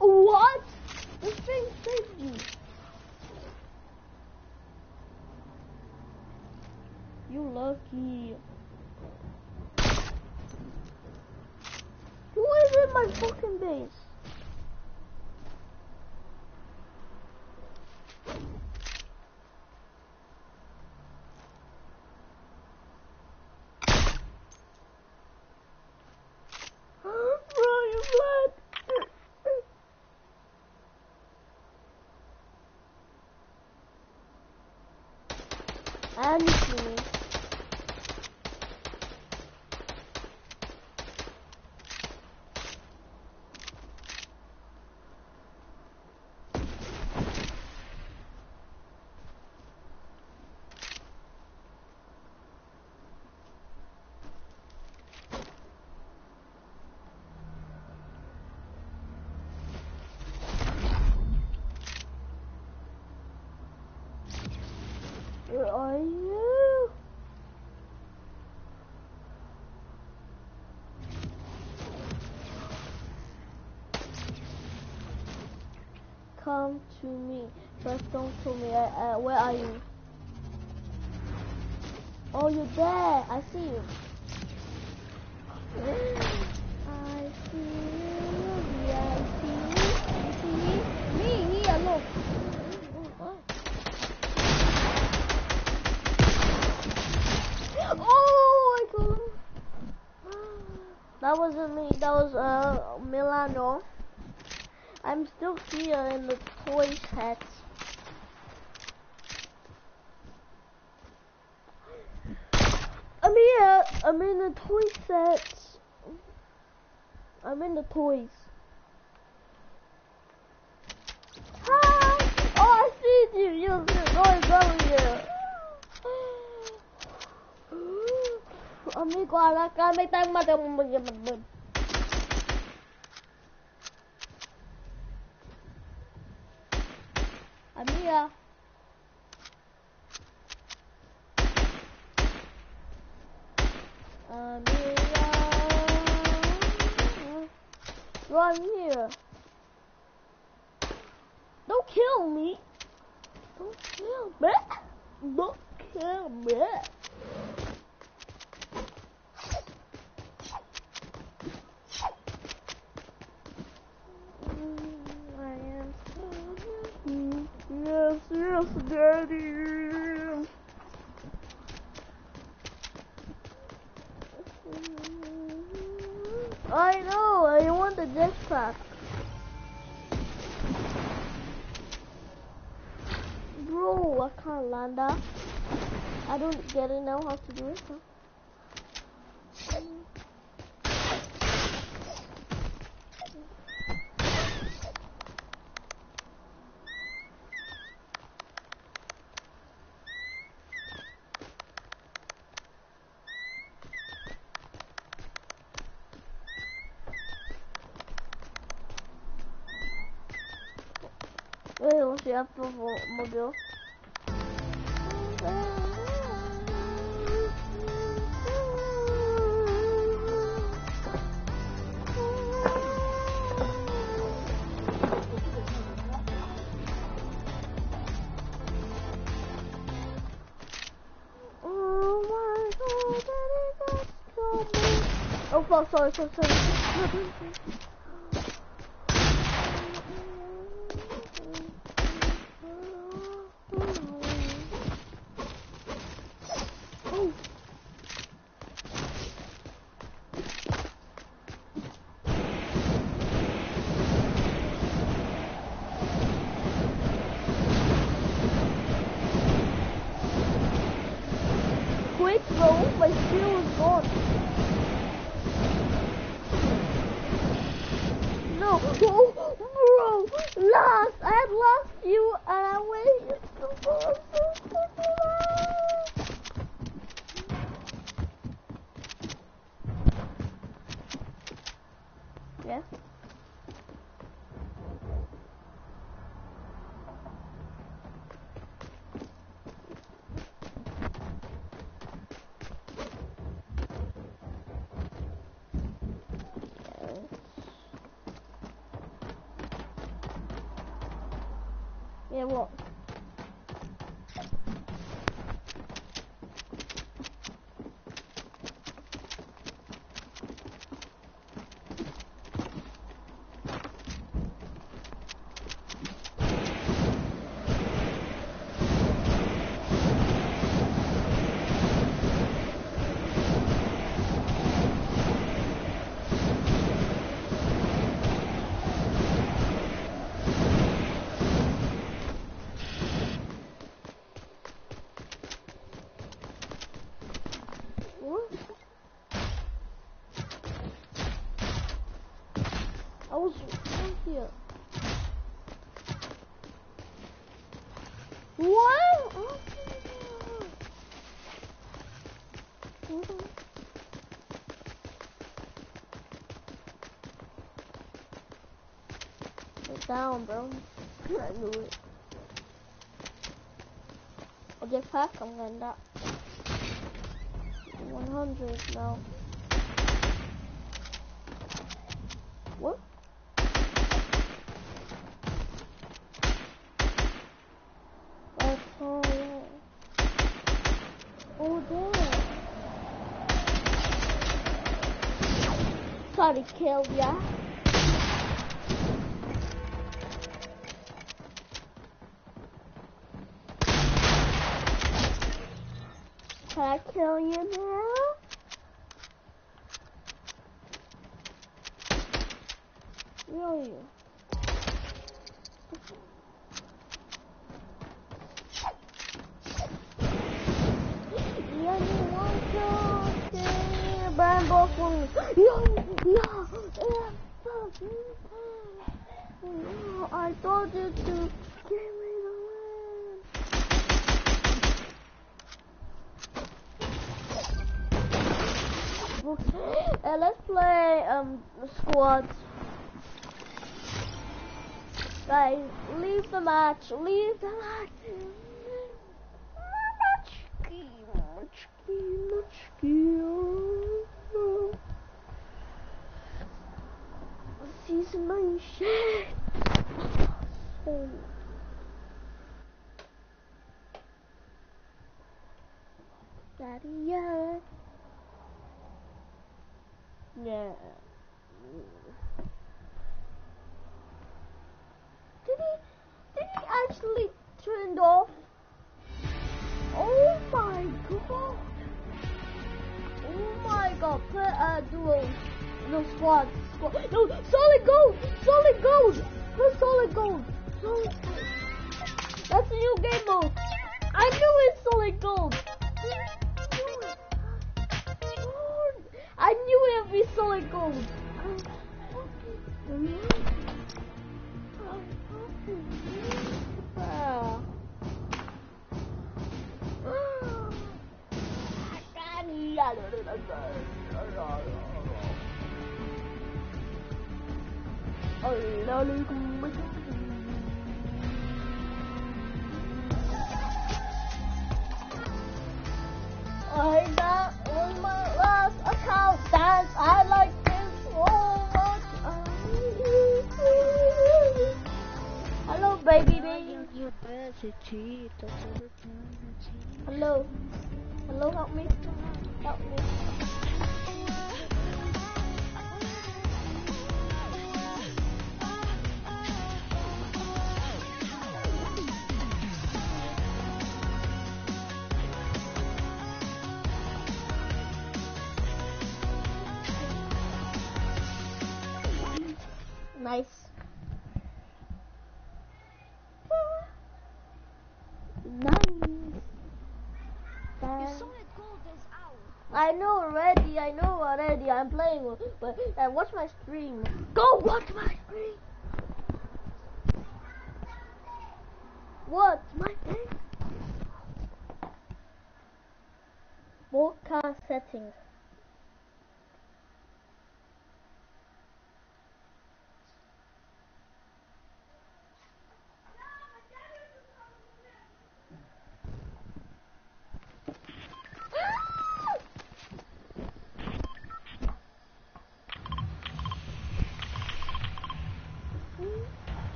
What? This thing saved you. You lucky. Who is in my fucking base? Ryan, run! And me. Where are you? To me. First, don't kill me. Uh, uh, where are you? Oh, you're there. I see you. I see you. I see you. You see me? Me here. Look. Oh, I killed him. That wasn't me. That was uh Milano. I'm still here in the toy set. I'm here. Uh, I'm in the toy set. I'm in the toys. Hi. Oh, I see you. You're going over here. Amigo, may tayong Obrigado por mudou. Oh, sorry, sorry, sorry. mas Deus usou down, bro. I knew it. I'll get back, I'm gonna up 100 now. What? Sorry, oh, kill ya. Tell. 主力一三 But uh, watch my stream. Go watch my stream. What's my name? Broadcast settings.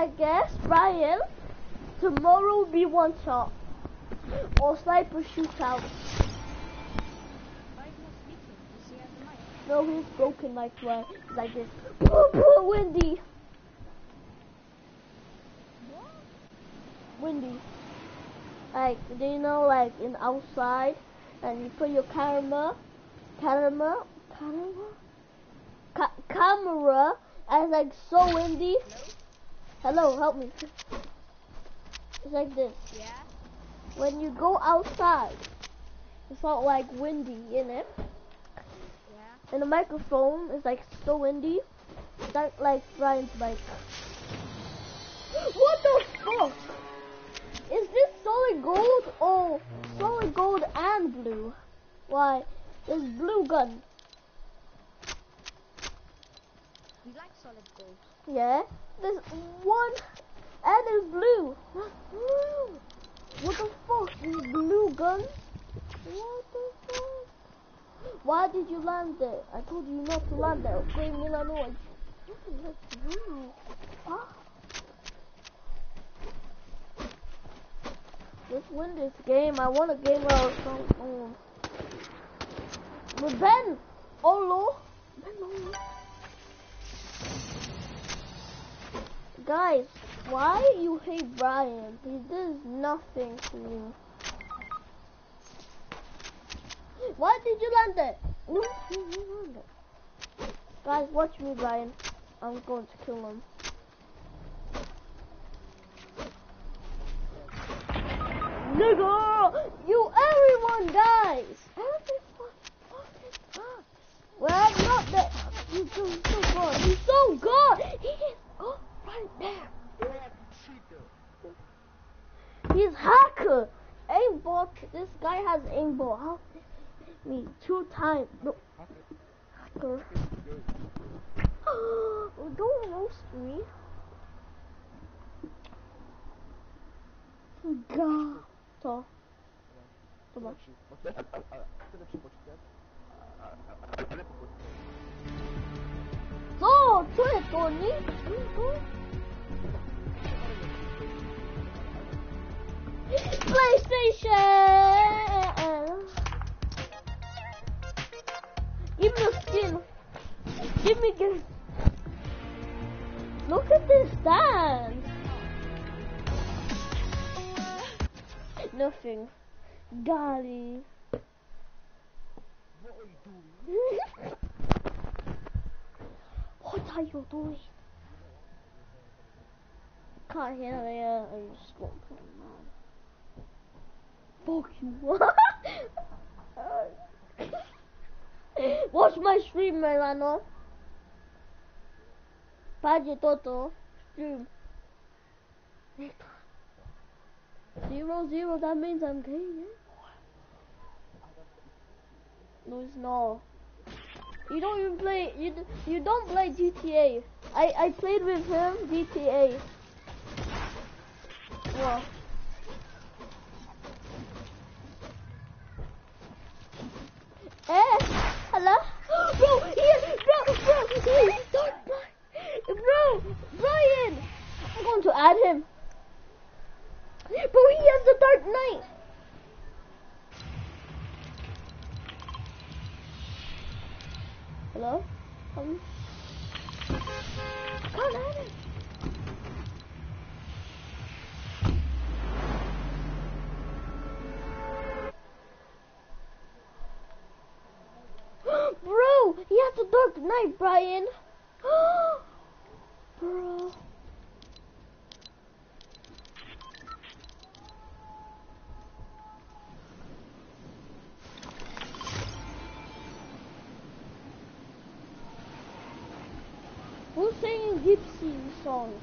I guess, Brian, tomorrow will be one shot. Or sniper shootout. No, he's broken like right, like this. Windy. Windy. Like, do you know, like, in outside, and you put your camera, camera, camera, ca- camera, and like so windy. Hello, help me. It's like this. Yeah? When you go outside, it's not like windy in it. Yeah? And the microphone is like so windy. It's like, like Brian's mic. What the fuck? Is this solid gold or solid gold and blue? Why? There's blue gun. You like solid gold? Yeah. There's one and there's blue. What the fuck? These blue guns? What the fuck? Why did you land there? I told you not to land there. Okay, Milano. Ah. Let's win this game. I want a game of some. Um, with Ben. Oh Lord. Ben, oh, Lord. Guys, why you hate Brian? He does nothing to you. Why did you land it? No, land there. Guys, watch me, Brian. I'm going to kill him. Nigga! You, everyone dies! Everyone fucking dies. Well, not that. He's so, so good. He's so good! He right. He's hacker. Aimbot. This guy has aimbot. How me two times. No. Hacker. Don't roast me. God. To. Zobacz. Co? Co jest to? Nic? Nic? PlayStation! Give me a skin. Give me give. Look at this stand. Nothing. Golly. what are you doing? Can't hear the uh, I just won't put it on. Fuck you. Watch my stream, Milano. Padzie Toto. Stream. Zero zero, that means I'm gay? No, it's not. You don't even play, you, you don't play GTA. I, I played with him, GTA. Well. Eh, hello? Bro, here, bro, bro, Dark Knight. Bro, Brian. I'm going to add him. Bro, he has the Dark Knight. Hello? Um, can't add him. Oh, Good night, Brian. Bro. Who's singing gypsy songs?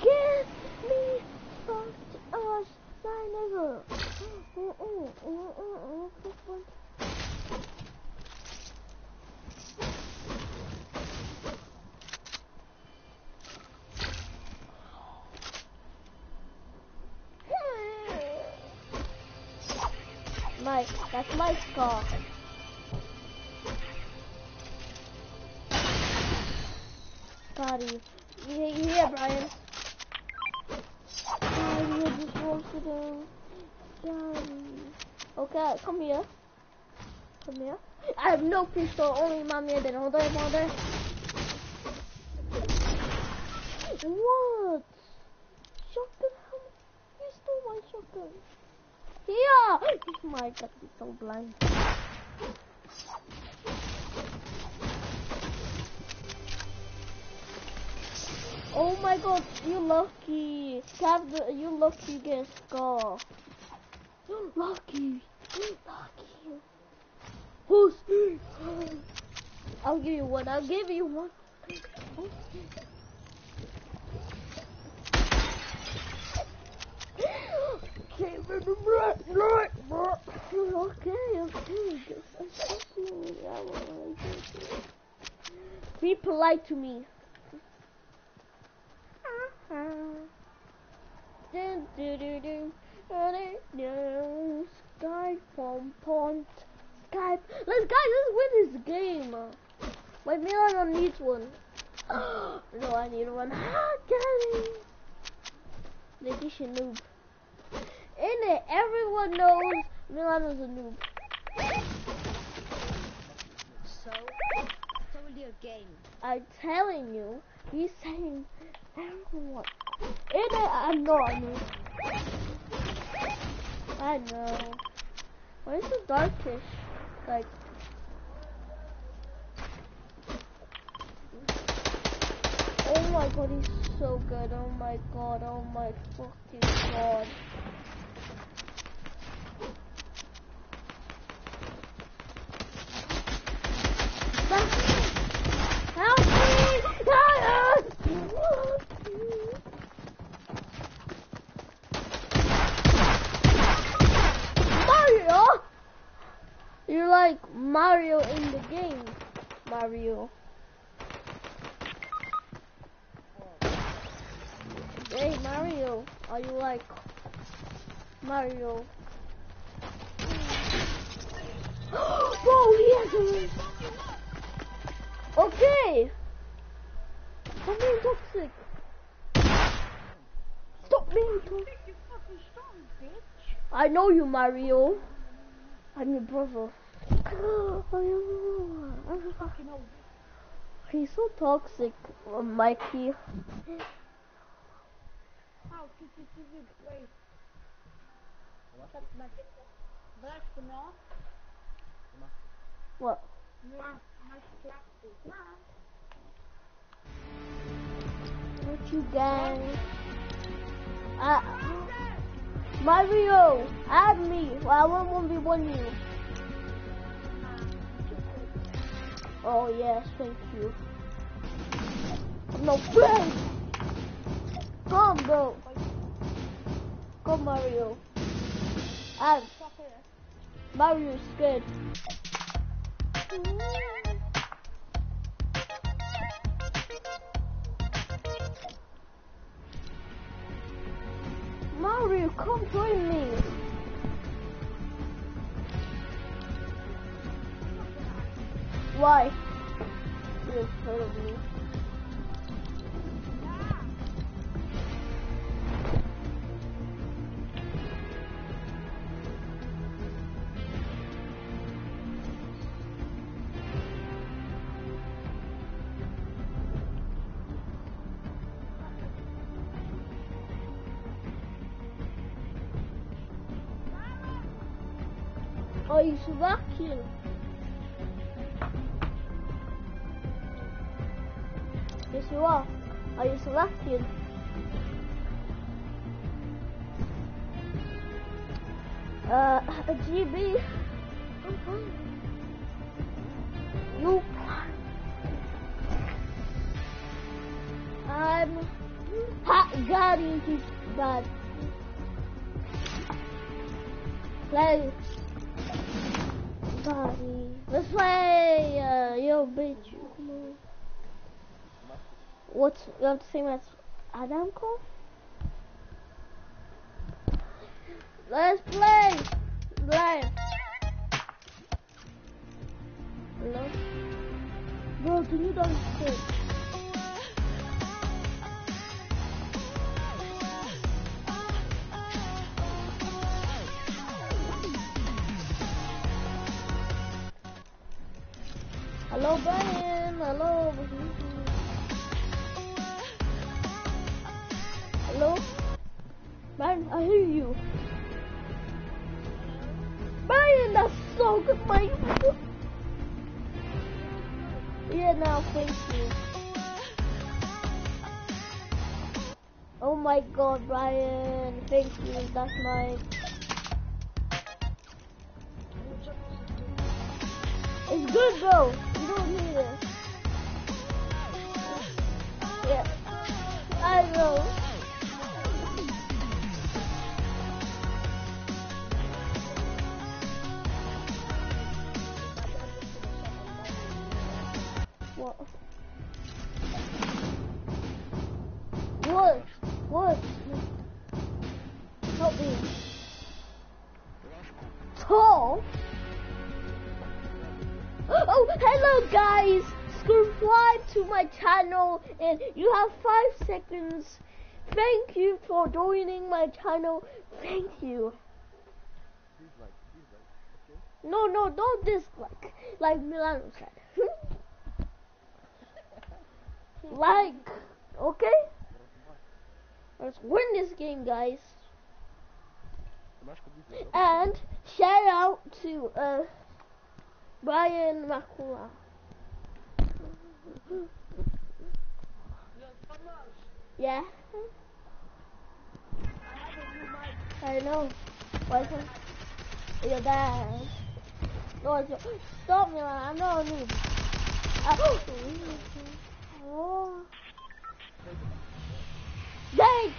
Get me fucked us I never. Mm, mm, mm, mm, mm, mm. My, that's my scar. You, you here, Brian? Okay, come here. Come here. I have no pistol, only my mierda. Hold on, hold on. What? Shotgun? You stole my shotgun. Here! Oh my god, he's so blind. Oh my god, you lucky. Have the, you lucky get scar. lucky. You lucky. Who's I'll give you one. I'll give you one. Okay, okay, okay. Be polite to me. Dun, dun, dun, dun. Skype from Pont. Skype. Let's guys, let's win this game. Wait, Milano needs one. no, I need one. Ah, Daddy. Letitia noob. In it, everyone knows Milano's a noob. So, told you game. I'm telling you, he's saying everyone. It, I'm not a. I know. Why is it darkish? Like, oh my god, he's so good. Oh my god, oh my fucking god. Help me! Help me! Mario! You're like Mario in the game, Mario. Hey Mario, are you like Mario? Bro, he has a... Okay! Stop being toxic! Stop being toxic! Fucking strong, bitch. I know you, Mario. I'm your brother. He's so toxic, Mikey. What? What you gang? Uh, Mario, add me. Well, I want one v one you. Oh yes, thank you. No friends. Come, bro. Come, Mario. Add. Mario's scared. Mario, come join me. Why? You're afraid of me. You? Uh, GB. You. I'm hot guarding his bad. Play. Body. Let's play, uh, yo, bitch. What's, you have the same as Adamko? Let's play. Play. Hello? Bro, can you don't sit? Hello, Brian. Hello. Hello? Brian, I hear you. Brian, that's so good, my. Yeah, now, thank you. Oh my god, Brian. Thank you. That's my. It's good, bro. You don't need it. Yeah. I know. Seconds. Thank you for joining my channel. Thank you. No, no, don't dislike. Like Milano said. like, okay? Let's win this game, guys. And shout out to uh Brian Makula. Yeah. I know. Why it? Your dad. No, stop me, man. I know need. Uh, oh. Dang!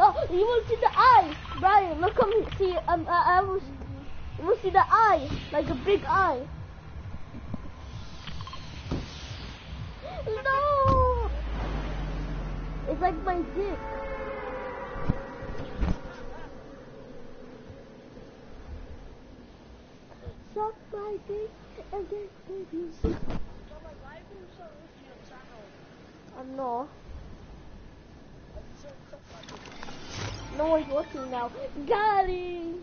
Oh, you to see the eye, Brian? Look, come here. See, um, I, I was. You to see the eye, like a big eye. No! It's like my dick. Suck my dick and get babies. I'm not. No one's watching now. Got it!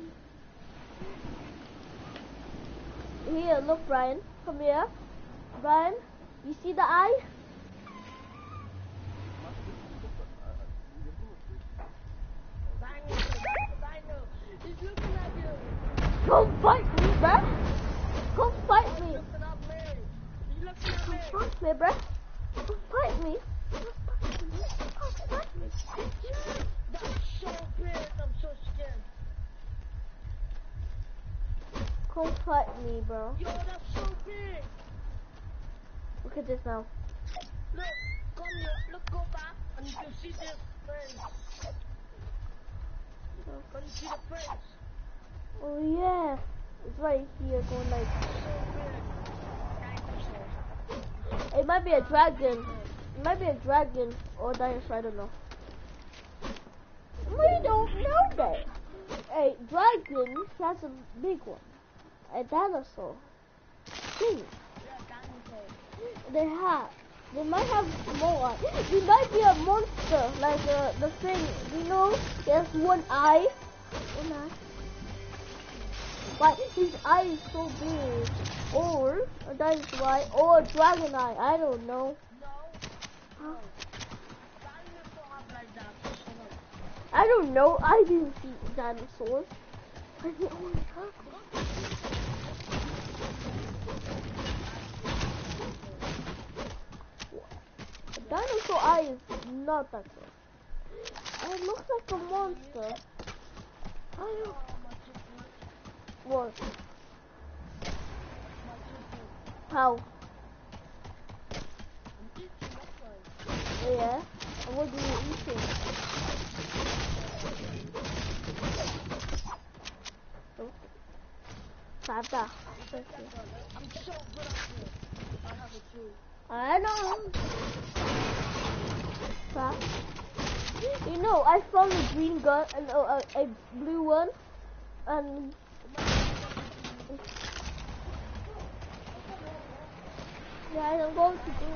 Here, look, Brian. Come here. Brian, you see the eye? Come fight me, bruh. Come fight me. Come fight me, bruh. Come fight me. Come me. Come fight me, bro. Yo, that's so big. Look at this now. Look, come here. Look, go back, and you can see this face. Can you see the face? Oh yeah. It's right here going like So big. Dinosaur. it might be a dragon. It might be a dragon or a dinosaur, I don't know. We don't know that. A dragon has a big one. A dinosaur. King. They have. They might have eye. It might be a monster, like uh, the thing. You know, there's one eye. One eye. But his eye is so big. Or a dinosaur eye, or dragon eye. I don't know. That. I don't know. I didn't see dinosaurs. I'm the only person. Dinosaur eye is not that good. It looks like a monster. I don't. What? How? Yeah. And what do you eating? Oh. That. I'm so good at it. I have it too. I know. Huh? You know, I found a green gun and uh, a, a blue one, and yeah, I'm going to do.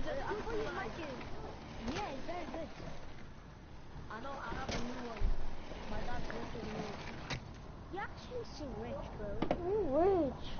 Is it you like it? Yeah, it's very good. I know I have a new one. My dad bought it new. You actually seem rich, bro. I'm rich.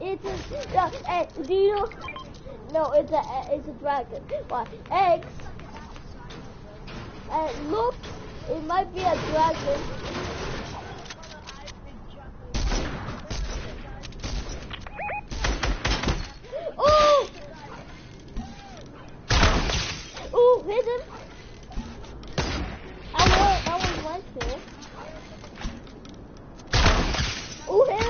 It is. Yeah, eh, do you know? No, it's a it's a dragon. Why? Eggs. And look, it might be a dragon. Oh! Oh, hit him. I know that was my kill. Oh, hit him.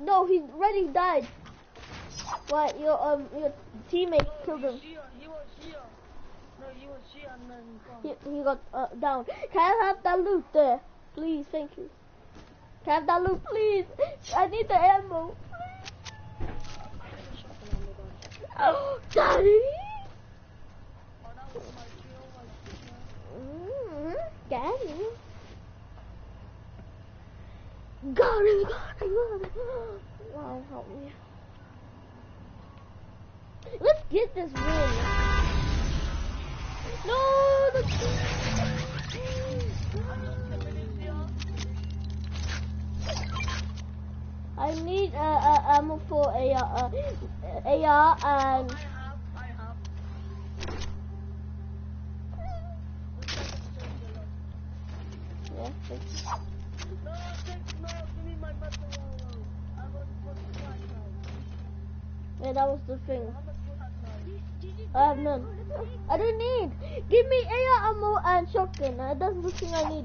No, he already died. What, your, um, your teammate killed him. He was here. No, he was here and then gone. He, he got uh, down. Can I have that loot there? Please, thank you. Can I have that loot, please? I need the ammo. Oh, daddy! Oh, that was my kill. My Mm, daddy. Got it, got it, got it. Wow, help me. Let's get this win. No, the I need uh, uh, ammo for AR, uh, AR and I have, I have. yeah, thanks. No, take, no, give me my battle roll. I want to put the flag now. Yeah, that was the thing. How much you have now? I have none. I don't need. Give me AR ammo and shotgun. Uh, that's the thing I need.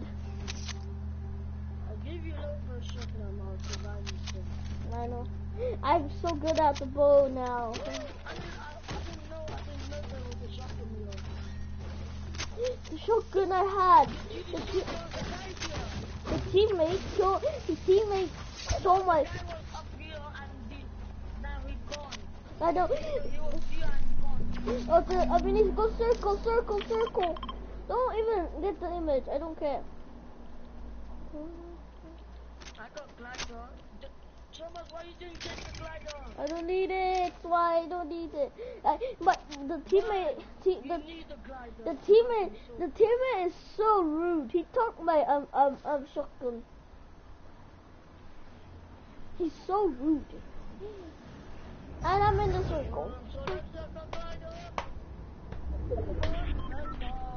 I'll give you a little for shotgun ammo because I need some. I know. I'm so good at the bow now. I didn't, I, I didn't know, I didn't know there was a shotgun wheel. The shotgun I had. The, te- the teammate killed. The teammate stole my. Guy was up here and did, now he's gone. I don't. He was here and gone. The, I mean, go circle, circle, circle. Don't even get the image. I don't care. I got glider. Thomas, why you didn't take the glider? I don't need it. Why I don't need it? I, but the teammate, te- the the the teammate, the teammate is so rude. He took my um um um shotgun. He's so rude. And I'm in the circle.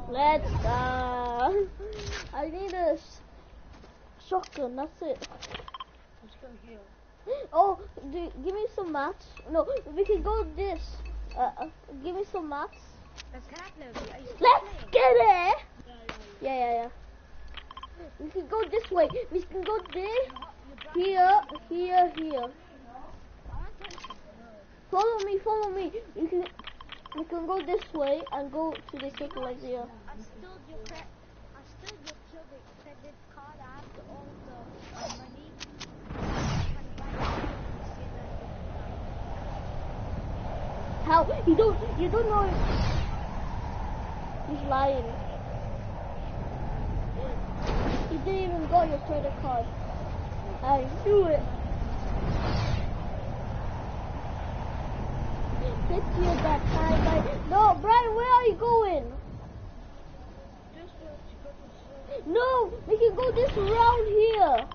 Let's go. I need a shotgun. That's it. Let's go here. Oh, do, give me some mats. No, we can go this. Uh, uh, give me some mats. Let's get it. Yeah, yeah, Yeah. We can go this way. We can go there. Here, here, here. I want to Follow me, follow me. You can, we can go this way and go to the like there. I still your credit. I still your credit card. I have the, all the uh, money. I can buy it. How? You don't, you don't know. He's lying. He didn't even got your credit card. I knew it. Hit you that time. Like, no, Brian, where are you going? No, we can go this round here.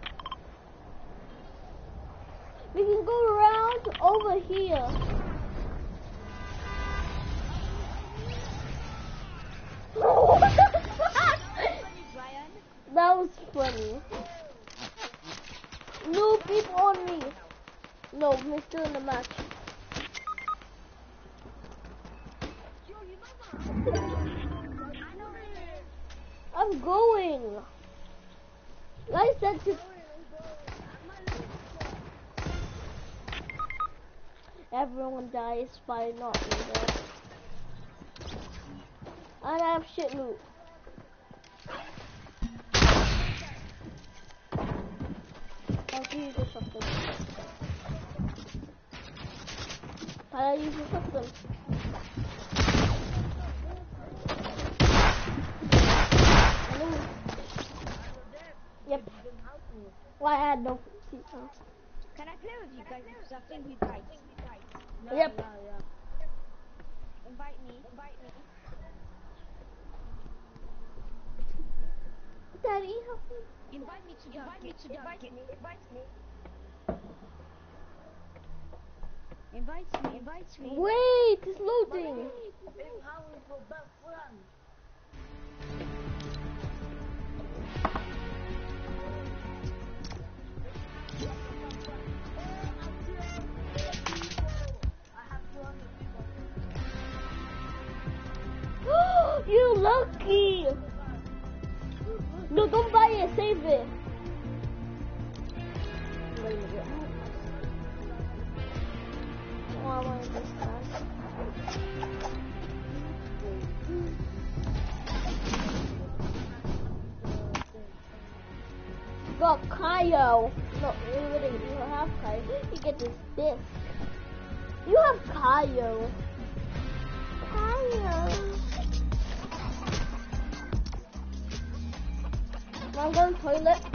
We can go around over here. That was funny. No people on me. No, we're still in the match. Yo, you know what? I know it. I'm going. I said to everyone dies by not though. And I have shit loot. I'll you the shotgun. I'll use the shotgun. Hello. Yep. Why I had no seatbelt. Can I play with you guys? Because I think we died. Yep. Yeah, yeah. Invite me. Invite me. Daddy, help me. Invite me to invite me to invite me. Invite me. Invite me. Invite me. Wait, it's loading. How you lucky. No, don't buy it. Save it. This. Got Kaio. No, you don't have Kaio. You get this disc. You have Kaio. Kaio. I'm going toilet.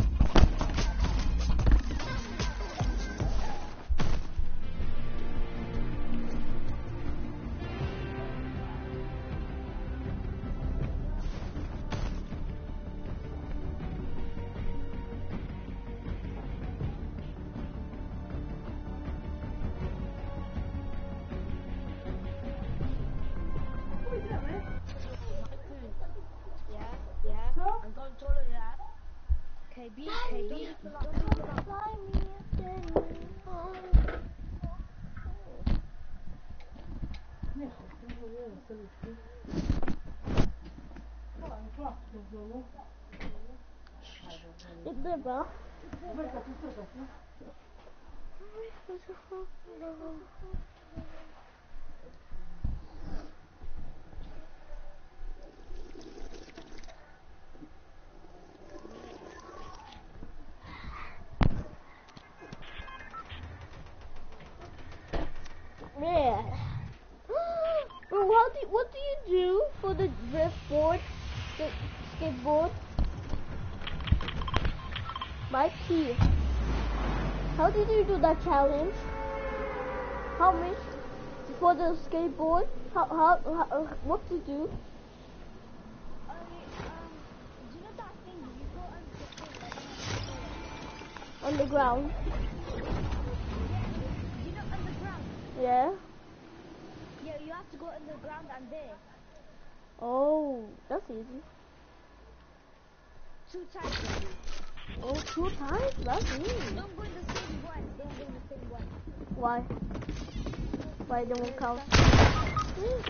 Yeah. Bro, how do what do you do for the drift board, the skateboard? My key. How did you do that challenge? How many for the skateboard? How how, how uh, what to do? Uh, um, do you know that thing? You go under the thing, On the ground. you know, underground. Yeah. Yeah, you have to go underground and there. Oh, that's easy. Two times. Oh, two times? That's easy. Don't go in the same one. Don't go in the same one. Why? Why they won't count?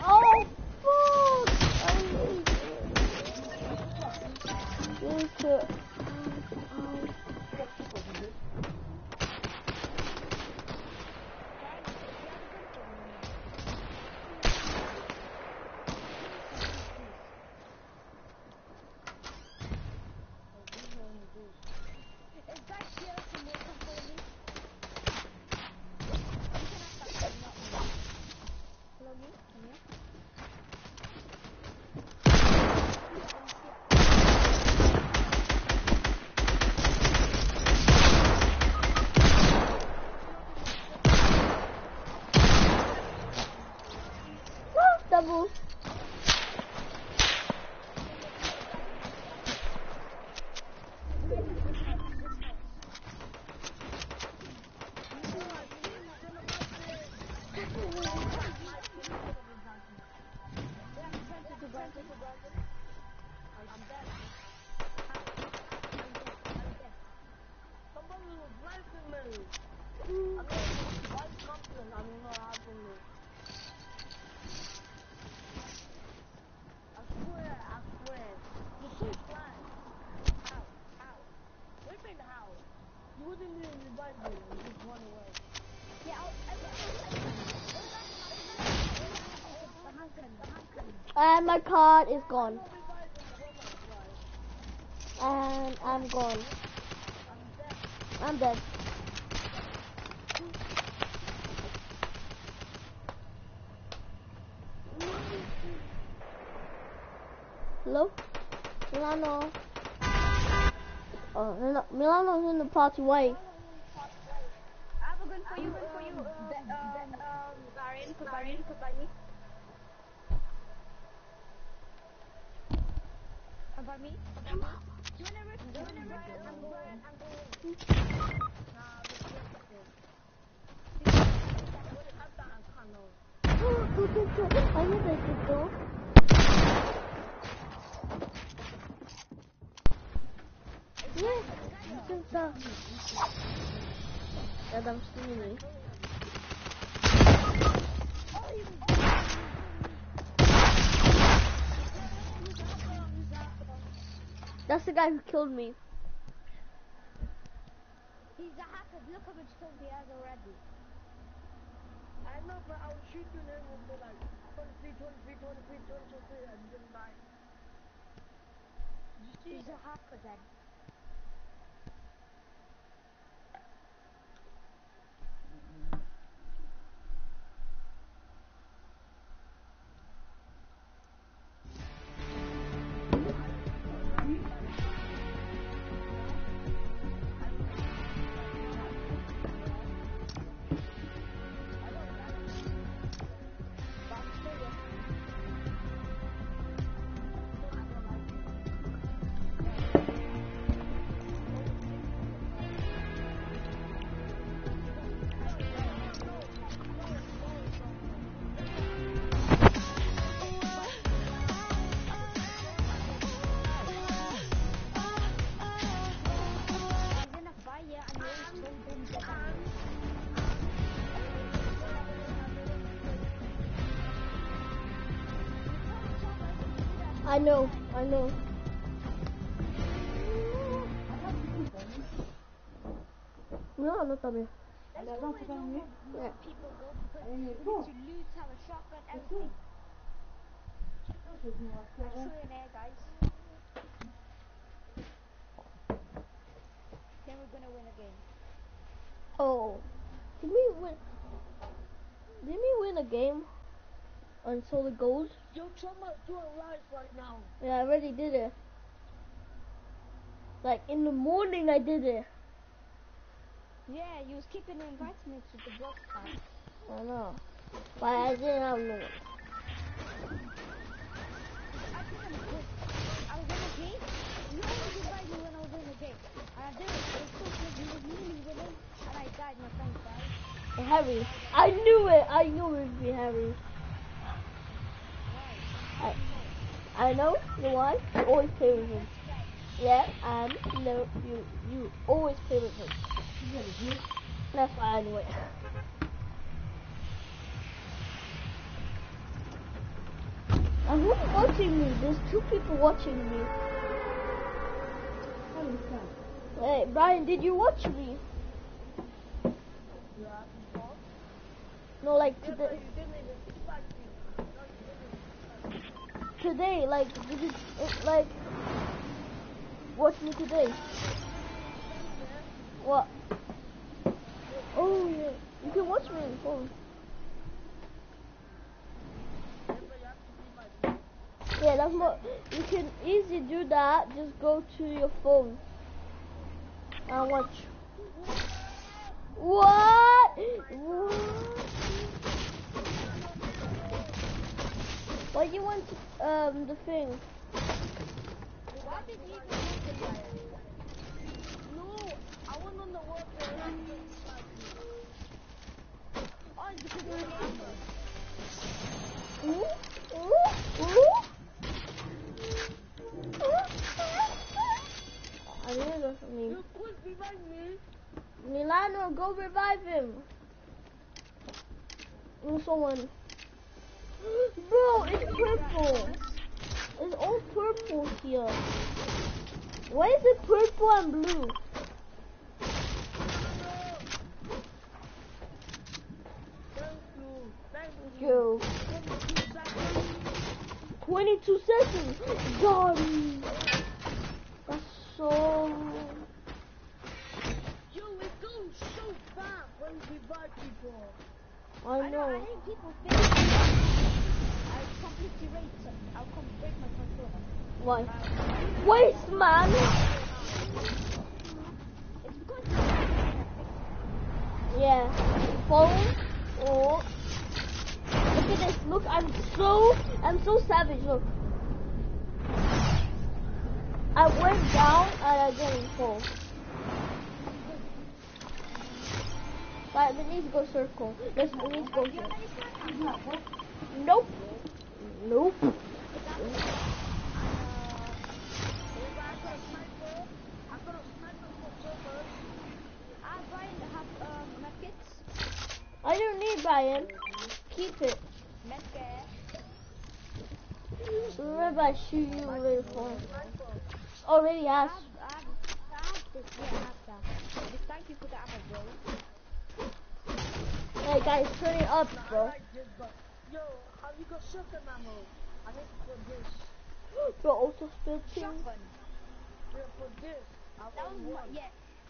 Oh, fuck! I hate it. And my card is gone. And I'm gone. I'm dead. Hello? Milano. Oh, Mil- Milano's in the party way. I have a gun for you, for you, um, um, um, Barin, for Barin, for Barin. About me? About me? Do you wanna rip? Do you wanna rip? I'm going, I'm going. Nah, this is it. This is what it has done, I can't know. Go, go, go. I need to go. Sıkıntı. Adam sinirli. That's the guy who killed me. He's a hacker. Look how much kills he has already. I know, but I'll shoot you and be like 23, 23, 23, 23, and then die. He's a hacker then. I know, I know. No, no también. There's nowhere no more Yeah. people go because we need to loot, have a shotgun, everything. Show there, guys. Then we're gonna win a game. Oh, did we win? Did we win a game on Solid Gold? Yo, Thomas, do a live right now. Yeah, I already did it. Like in the morning, I did it. Yeah, you was keeping inviting me to the block time. I know, but I didn't have no. I I was in a game. You always invite me when I was in a game. And I did it. It was so good. You was nearly winning. And I died. My friend died. Harry, I knew it. I knew it would be Harry. I, I know. You know why? You always play with him. Yeah, and no, you you always play with him. That's why I knew it. And who's watching me? There's two people watching me. Hey, Brian, did you watch me? No, like today. you didn't even invite me. No, you didn't invite me. Today, like, it, like, watch me today? What? Oh yeah, you can watch me on the phone. Yeah, that's more. You can easily do that. Just go to your phone and watch. What? What? Why do you want um the thing? Why did you even want to buy? No, I went on the work and you to invite me. Oh. I knew it was me. You could invite me. Milano, go revive him. Someone. Bro, it's purple. It's all purple here. Why is it purple and blue? Yo, 22 seconds. Him. That's so. Yo, it goes so fast when you invite people. I I know. I hate people think I completely rate. I'll come break my controller. Why? Waste, man. It's because Yeah. Phone or look at this. Look, I'm so I'm so savage. Look. I went down and I didn't fall. But we need to go circle. Let's we need to go here. Nope. Nope. I don't need Brian. Keep it. Remember I shoot you later for. Already asked. thank you for the bro. Hey guys, turn it up, bro. but yo, have you got shotgun ammo? I need for this. Bro, auto spit thing. Shotgun. Yeah, for this. That was one. yeah,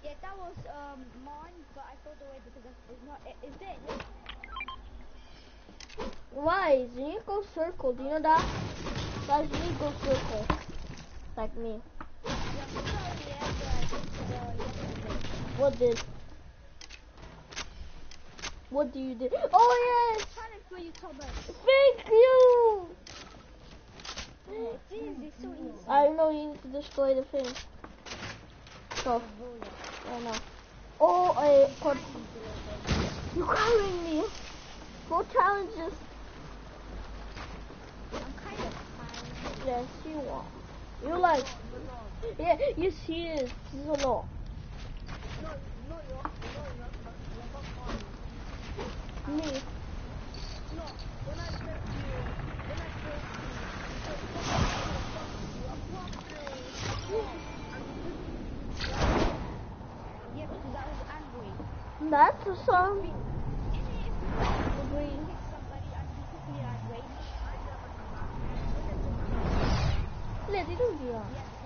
yeah. That was um mine, but I threw it away because it's not. It, it's this. Why? You need to go circle. Do you know that? Guys, you need to go circle. Like me. Yeah, sorry, yeah, but the. What did? What do you do? Oh yes! Challenge for you, Thomas. Thank you! It's easy, so easy. I know you need to destroy the thing. So, I know. Oh, I got... You're carrying me? Go challenges. I'm kind of tired. Yes, you are. You like... Yeah, yes, he is. He's a lot. No, no, you're, no, you're not, but you're not funny. Me. That's a song. Let it do ya.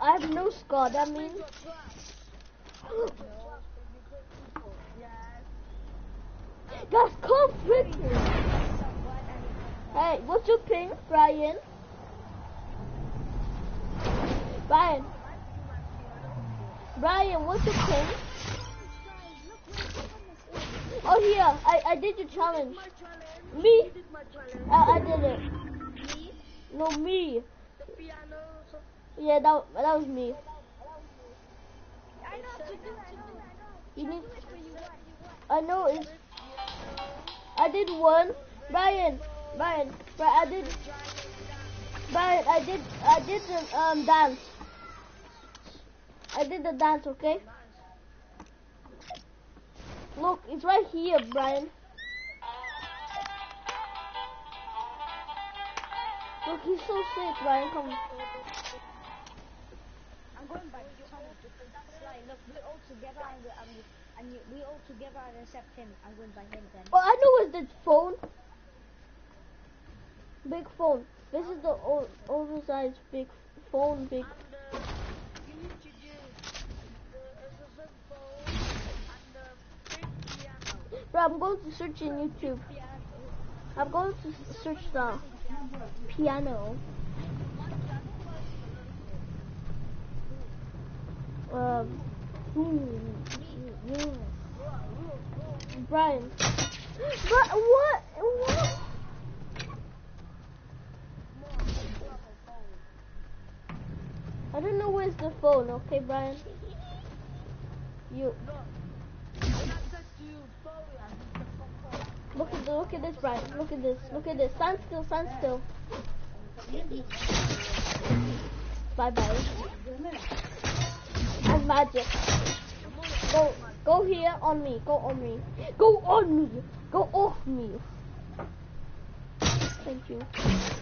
I have no scar. That means. Come quickly. Hey, what's your ping, Brian? Brian. Brian, what's your ping? Oh, here. I, I did your challenge. Me? I, I did it. No, me. The piano. So Yeah, that, that was me. I know what to do. I know. I know. You need. It you. What? I know it's. I did one. Brian, Brian, Brian, I did. Brian, I did. I did the um dance. I did the dance. Okay. Look, it's right here, Brian. Look, he's so sick, Brian. Come. Going look, we're all together and we, and and you, we all together and him. I'm going by him then. Oh, I know it's the phone. Big phone. This is the oversized big phone. Big. and uh. Bro, I'm going to search in YouTube. I'm going to search the piano. Hmm. Brian. But what? What? I don't know where's the phone. Okay, Brian. You look at the, look at this, Brian. Look at this. Look at this. Stand still. Stand still. Bye bye. Magic. Go, go here on me. Go on me. Go on me. Go off me. Thank you.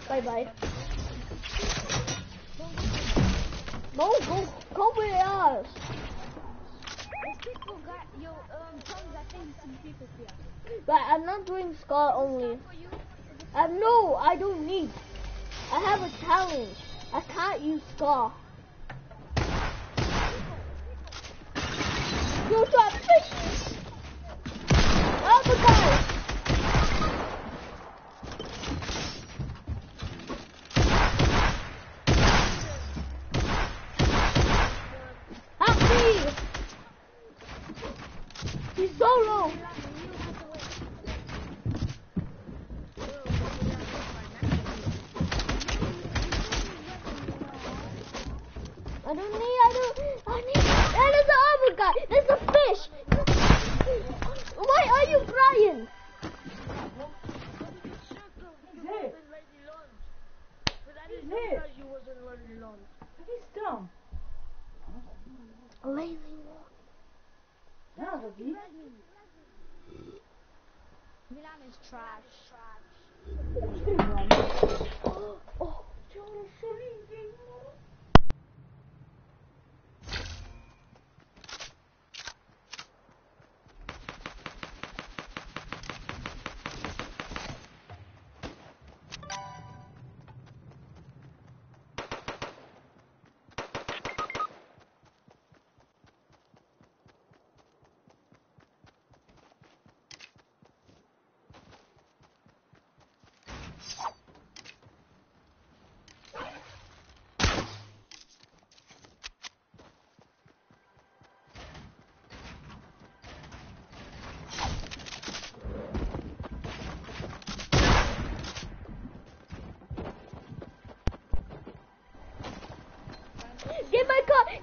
Bye bye. No, go, go with us. There's people got yo um. I think some people here. But I'm not doing scar only. I no, I don't need. I have a challenge. I can't use scar. You try fish. Other guy. Help me! He's so low. I don't need, I don't, I need, and there's the other guy, there's a fish. Why are you crying? Circle, you wasn't ready lunch. But I didn't realize you wasn't ready lunch. He's dumb. Lazy No, the beef. Milan is trash. Oh,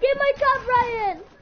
Get my car! Get my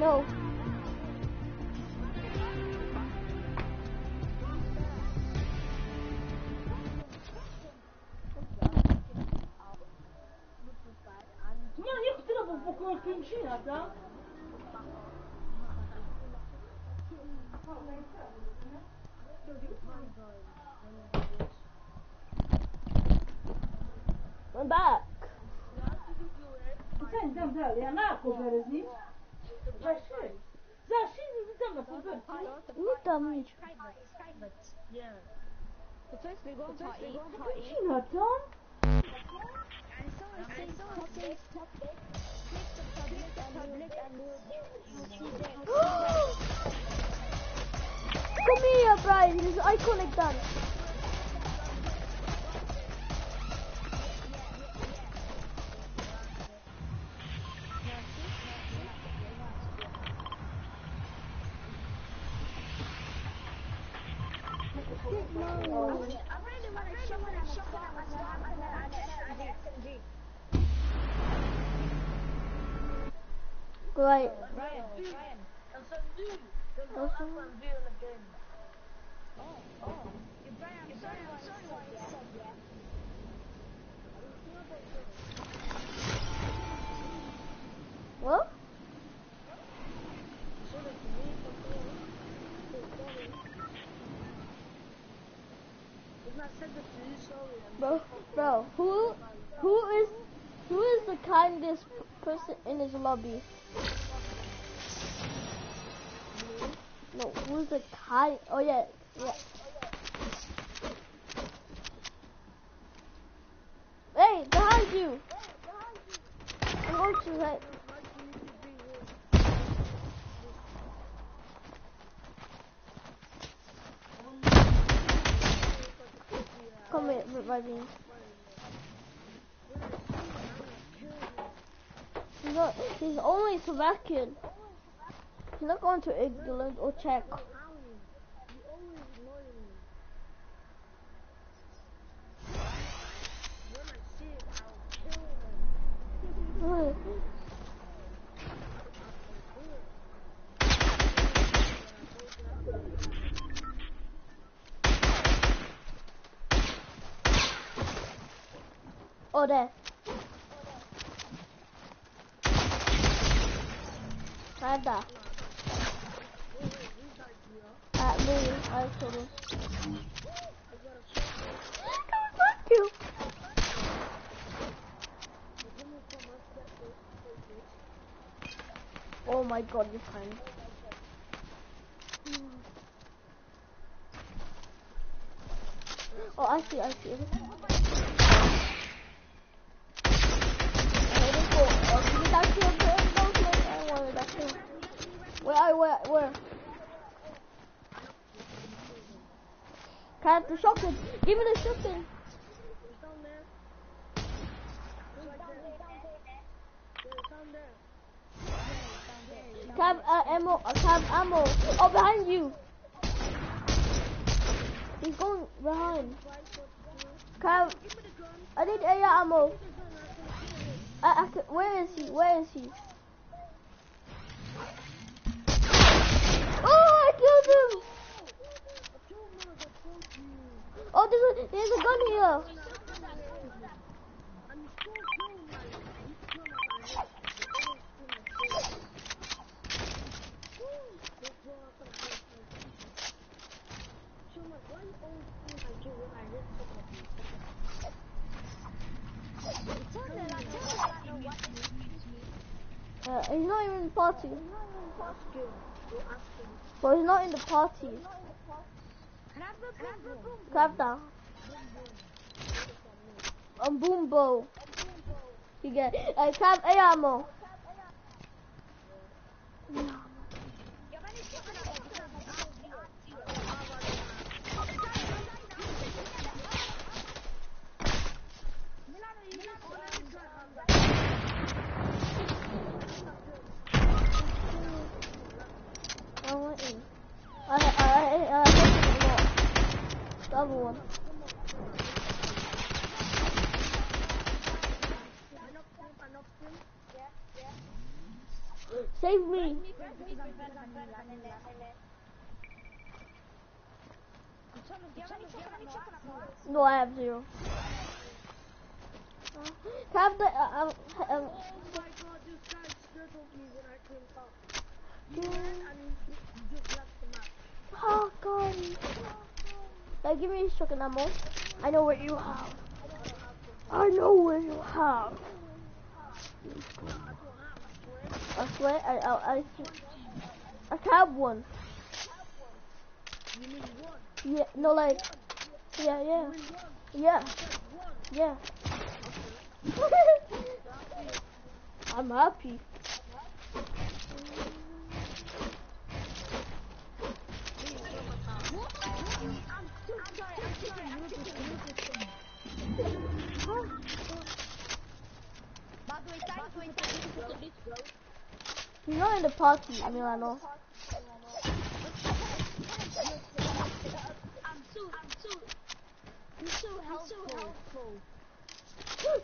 No niech ty robią po kolor pięcina, tak? Brian. His iconic dance. Slovakian. He's not going to England or Czech. Oh, there. There. At me, I told him. Oh my god, you're fine. Oh, I see, I see. I Where, where, where? Can I have the shotgun? Give me the shotgun. Have uh, ammo, uh, have ammo? Oh, behind you. He's going behind. Can I need air ammo. I, I where is he? Where is he? Oh, I killed him! Oh, there's a, there's a gun here. Uh, he's not even party. Him. You ask him. But he's not in the party. Clap down. Um, boom bow. You get. Uh, clap A ammo. I went in. I, I, I, I hit. The other one. Save me. No, I have zero. Have the, uh, um, um, Oh god. Uh, give me shotgun ammo. I know what you have. I know what you have. I swear, I, I, I, I have one? Yeah, no, like, yeah, yeah, yeah, yeah. I'm happy. He's not in the party, Milano.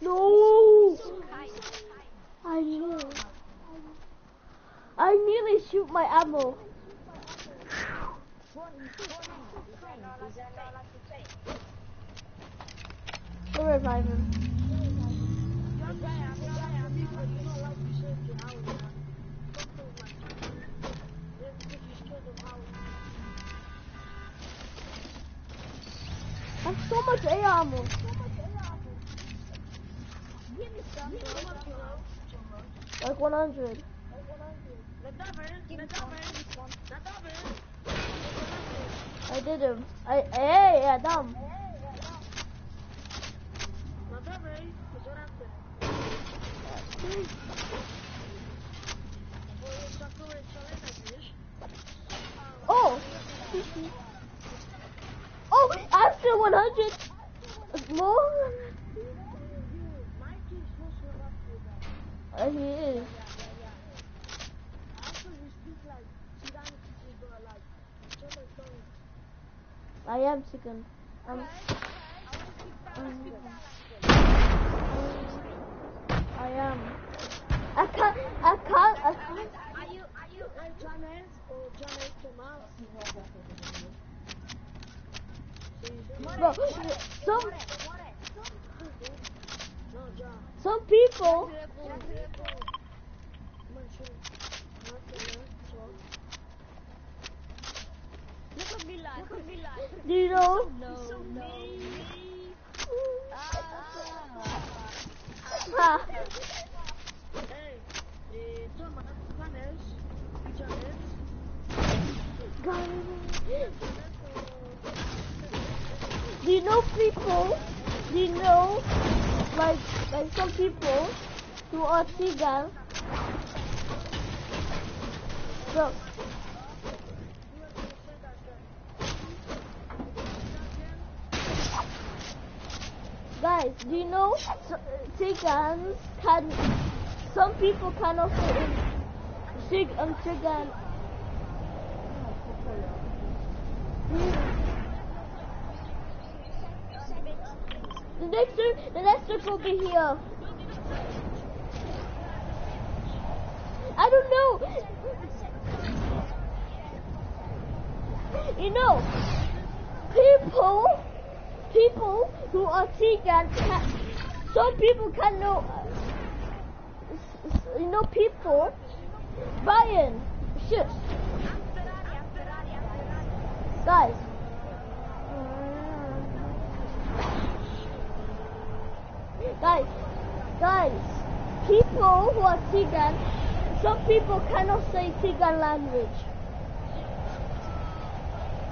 No! I knew. I nearly shoot my ammo. Go revive him. Have so much A ammo. Like 100. I did him. I hey Adam. Oh. Oh, after 100. More. Uh, he is. I am second. Um, um, I am. I can't. I can't. I can't. Are you, are you, uh, Jonas or Jonas Thomas? Bro, some No, John. some people. Do you know? Hey, eh, Do you know people? Do you know, like, like some people who are Tsigan? Bro, guys, do you know s- Tsigans can? Some people cannot fit in Sig um, and Tsigan. The next, the next circle will be here. I don't know. You know, people, people who are seagulls, some people can know, uh, you know, people, Bayern, shit. Guys. Guys, guys, people who are seagulls, some people cannot say seagull language.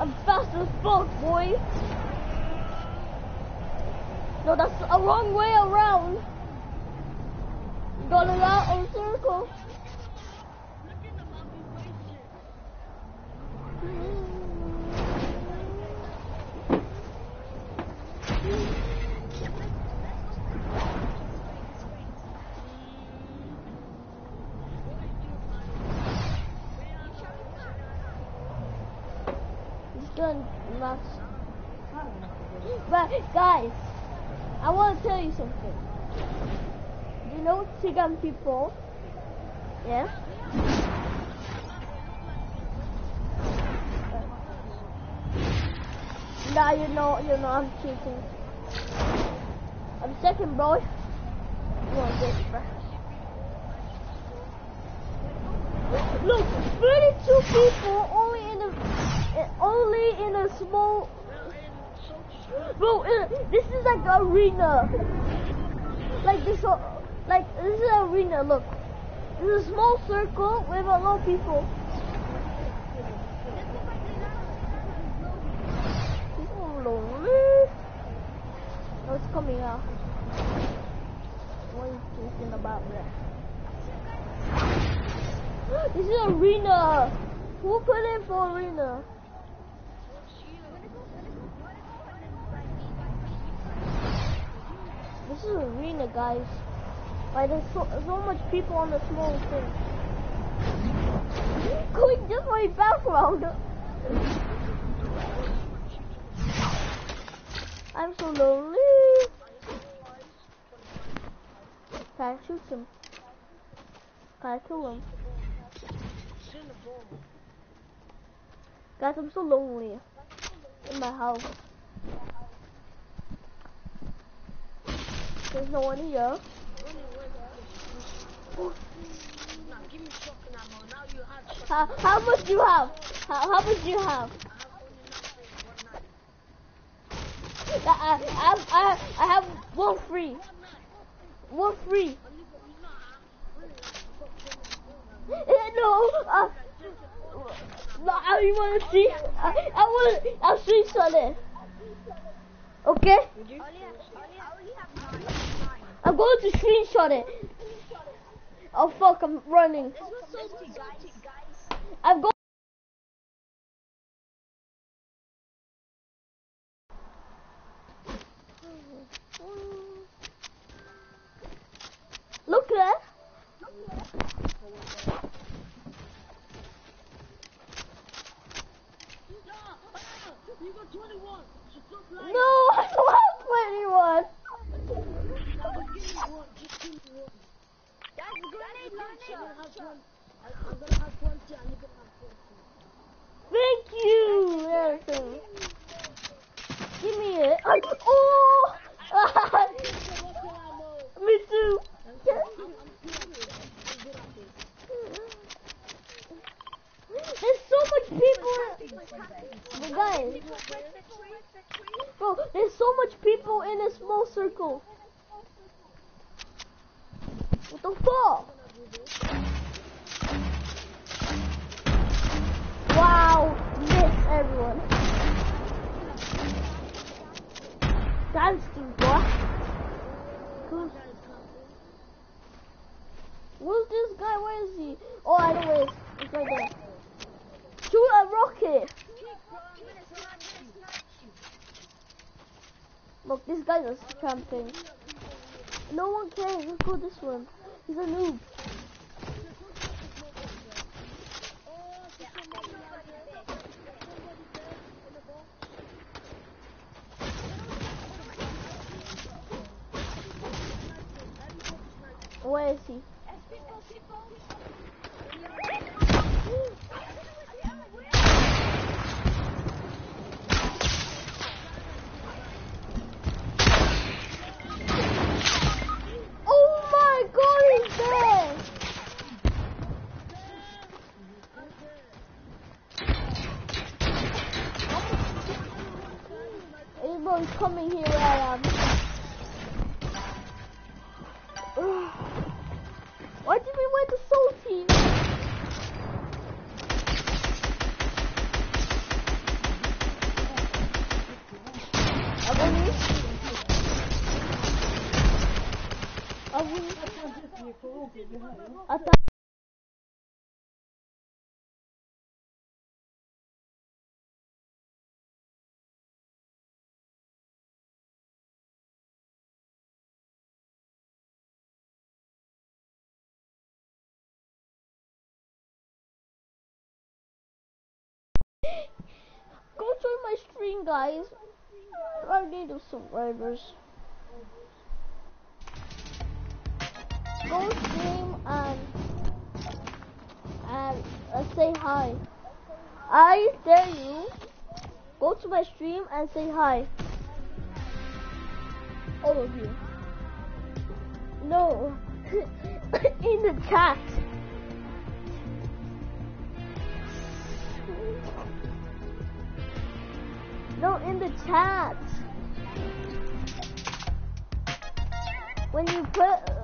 I'm fast as fuck, boy. No, that's a wrong way around. Got around on circle. It's going nuts. But guys, I want to tell you something. You people? Yeah? Now you know, you know I'm cheating. I'm second, bro. You want this, bro? Look, 32 people only in a, only in a small. Bro, eh, this is like arena. Like this, whole- like this is an arena. Look, is a small circle with a lot of people. Oh, lonely. Oh, it's coming out. What are you thinking about that? This is arena. Who put in for arena? This is arena, guys. Like there's so, so much people on the small thing. Going just my background. I'm so lonely. Can I shoot him? Can I kill him? Guys, I'm so lonely in my house. There's no one here. Now give me shotgun ammo. Now you have shotgun. How, how much do you have? How, how much do you have? I, I, I, I, have one free. One free. Eh, No, uh, no, I you want to see? I, I want. I'll screenshot it. Okay. I'm going to screenshot it. Oh fuck! I'm running. I'm going. Look there. You got 21. So stop lying. No, I don't have 21. Give me one. I'm gonna have one. I- I'm gonna have 20 and you're gonna have 20. Thank you, Erickson. Give me it. Oh! Me too. There's so much people. Guys, bro, there's so much people in a small circle. What the fuck? Wow, miss everyone. Thanks, boy. Good. Where's this guy? Where is he? Oh, I know where he. He's right there. Shoot a rocket. Look, this guy's is camping. No one cares. Let's go this one. He's a noob. Where is he? everyone's coming here where I am. Why did we wear the salty? I thought. Go join my stream, guys. I need some subscribers. Go stream and and uh, say hi. I dare you. Go to my stream and say hi. All of you. No, in the chat. No, in the chat. When you put.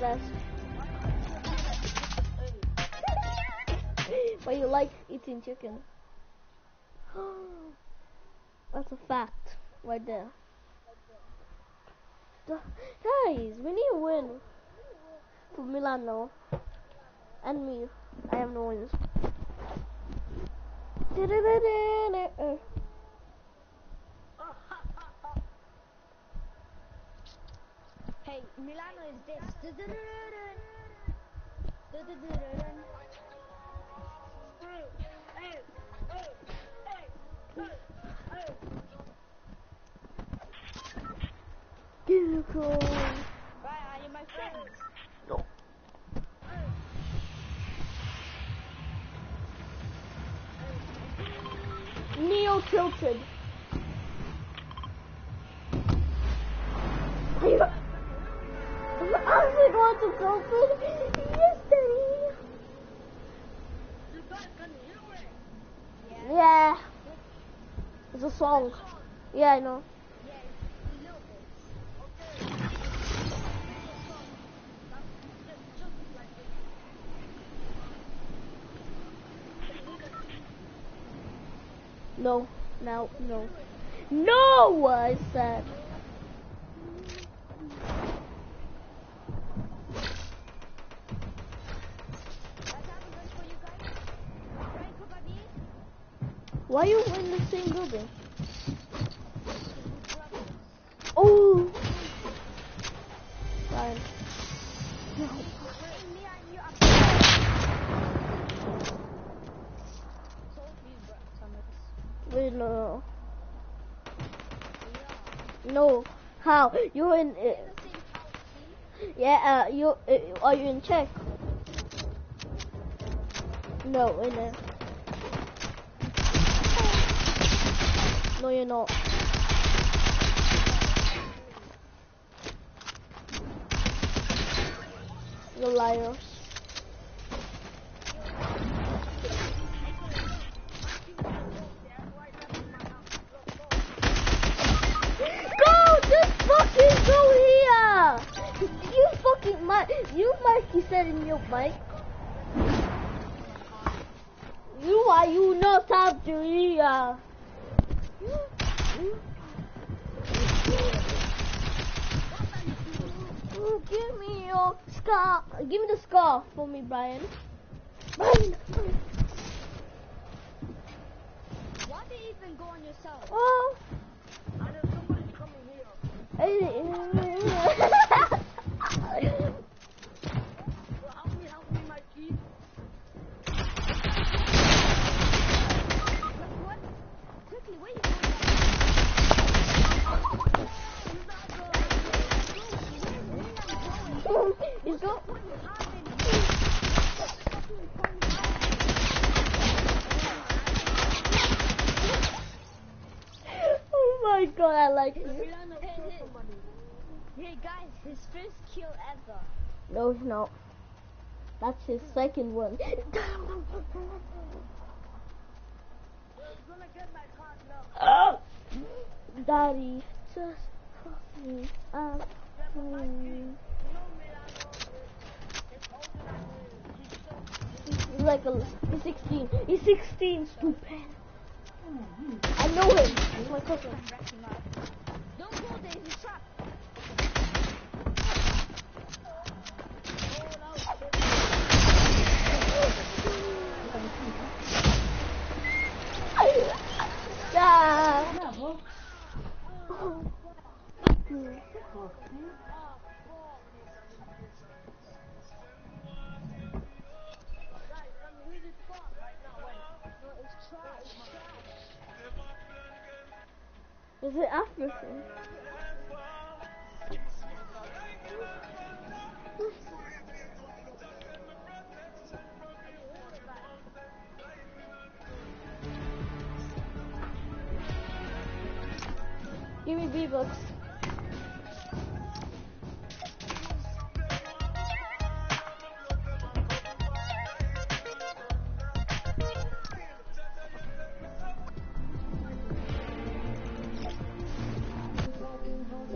Best. but you like eating chicken. That's a fact right there. The- Guys, we need to win for Milano and me. I have no wins. Hey, Milano is this. Beautiful. Right, are you my friends? No. Neo tilted. I going to tilted. Yes, Daddy. You guys can hear it. Yeah. It's a song. Yeah, I know. No. No. No. No! I said. What's happening for you guys? Right, Kubadi? Why are you in the same building? Oh! Fine. No. Wait, you no. No. How? You're in. Uh, yeah, uh, you. Uh, are you in check? No, in there. No, you're not. You're liars. Go! Just fucking go here! You fucking mic. You Mikey said in your mic. You are you not have to here. You, you, you give me your scarf. Give me the scarf for me, Brian. Brian. Why do you even go on yourself? Oh. And then somebody's coming here. Let's go. Oh my god, I like you. Hey, guys, his first kill ever. No, it's not. That's his second one. gonna get my card now. Oh! Daddy, just fuck me up. please. He's like a, he's 16. He's 16, stupid. I know him. He's my cousin. Don't go there, he's trapped. Ah. Is it African? Give me V-Bucks.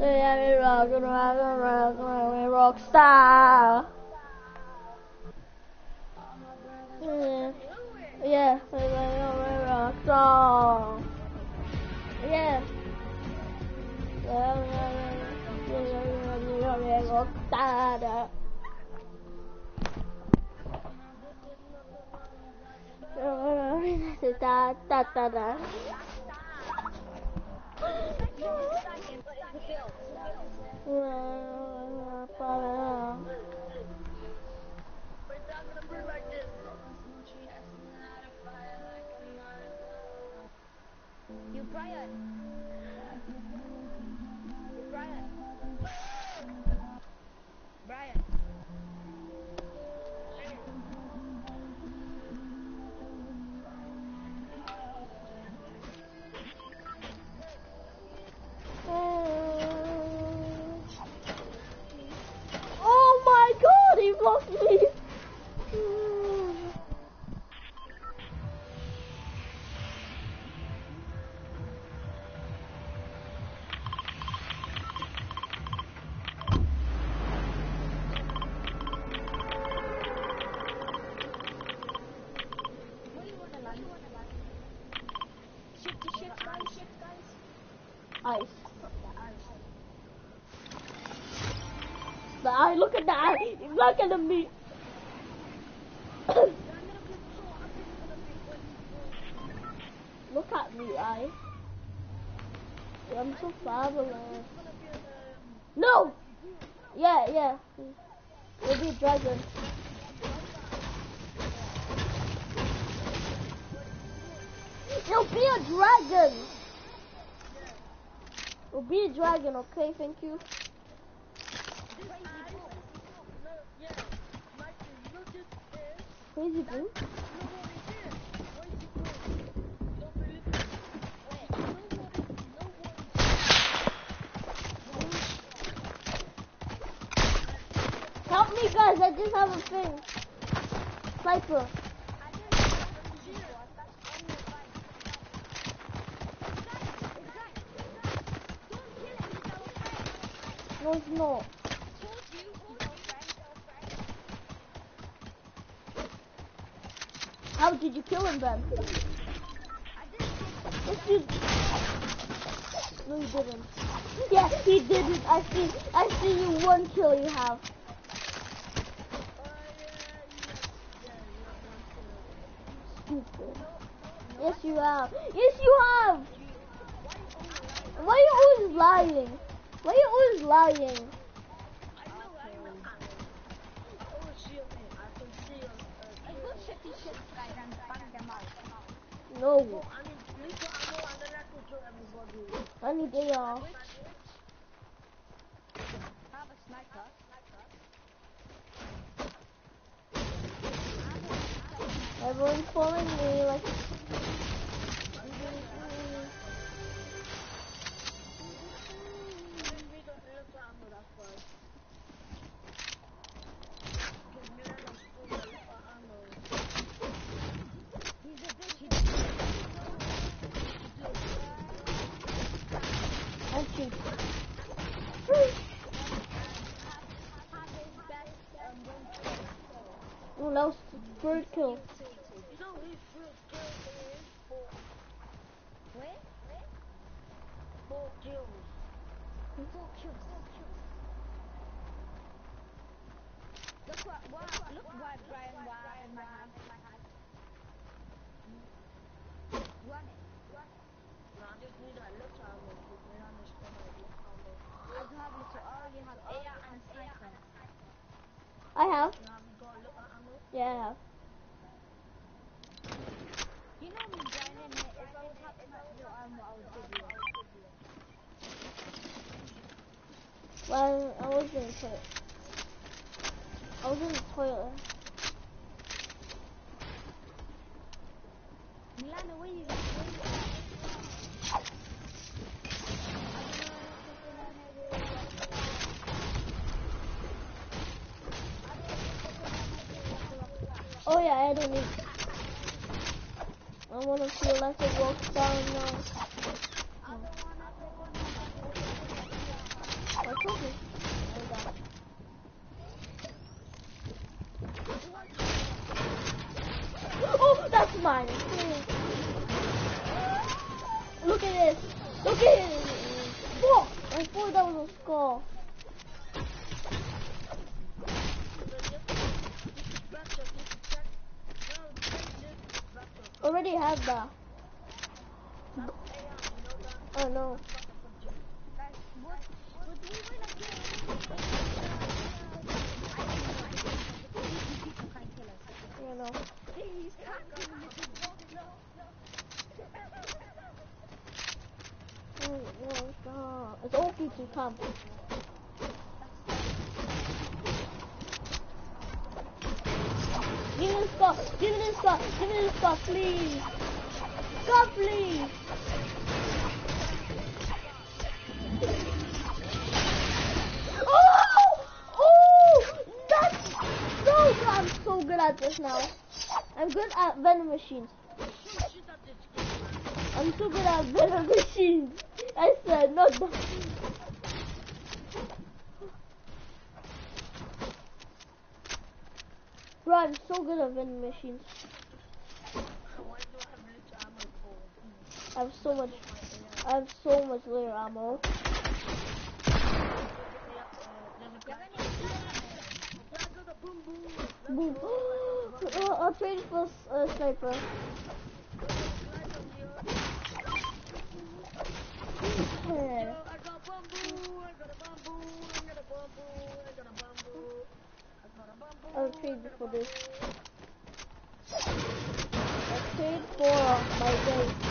Yeah, we rock and rock and rock and we rock star. Yeah, yeah, we rock we rock star. Yeah. Yeah, rock star. Da da da da. You looking at me! look at me, eye. I'm so fabulous. No! Yeah, yeah. It'll be a dragon. It'll be a dragon! It'll be a dragon, okay? Thank you. Crazy boo. Help me, guys. I just have a thing. Sniper. No, it's not. How did you kill him then? Yes, you. No, you didn't. Yeah, he didn't. I see. I see you. One kill you have. Stupid. Yes, you Yes, you have. Why are you always lying? Why are you always lying? That was third kill. You know first kill four. Four kills. Look what, look what Brian in my hand. I have you. I have. Yeah, I have. You know me, Brian, innit? If I would have my little armor, I would give you. Well, I was in the toilet. I was in the toilet. Milano, where you at? Where you at? Oh yeah, I don't need. I wanna feel like a walk down now. What's okay? Hold on. Oh, that's mine. Look at this. Look at it. Four. I thought that was a score. Vector, is check. No, this is vector. Already have that? Oh no. Guys, what, what do we win a game? I don't know. I don't know. These people can't kill us. You know. Please, can't kill me. Oh, oh, God. It's okay to come. Give me the score. Give me the score. Give me the score, please. Score, please. Oh! Oh! That's so good. I'm so good at this now. I'm good at venom machines. This. I'm so good at venom machines. I said, not that. Bro, I'm so good at vending machines. I have so much. I have so much layer ammo. Boom. oh, I'll trade for s- uh, sniper. Yeah. I got bamboo, I got a bamboo, I got a bamboo, I got a bamboo. I got a I'll trade for this. I'll for my day.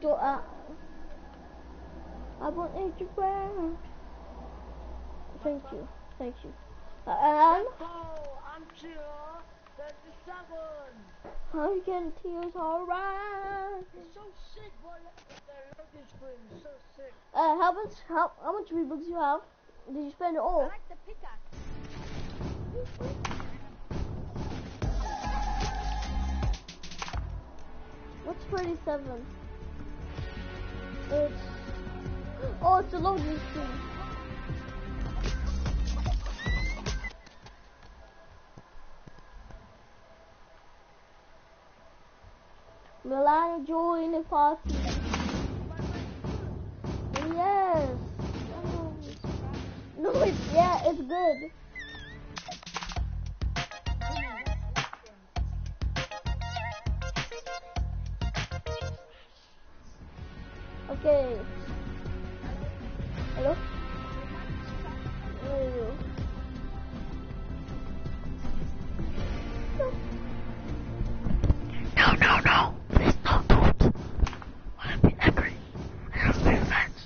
Do uh, I want Instagram. Thank you, thank you. Uh, and oh, I'm chill. 37. I can tears alright. It's so sick, boy. The loading screen so sick. Uh, how much how how much V-Bucks you have? Did you spend it I all? like the pickaxe. What's 37? It's oh, it's a loading screen. Melania join the party. Yes. No, it's yeah, it's good. Okay. Hello? There you. No, no, no. Please don't do it. I'll be angry. I friends.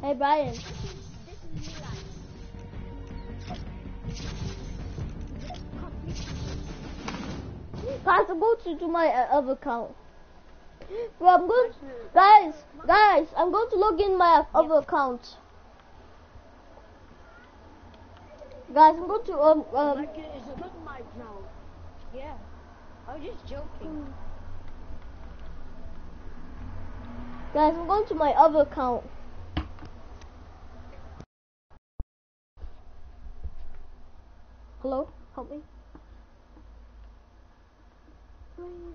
Hey Brian. I'm going to do my uh, other account. Well, I'm going guys, guys, I'm going to log in my other account. Guys, I'm going to um um Like, it's a good mic now. Yeah. I was just joking. guys, I'm going to my other account. Hello, help me. Mom.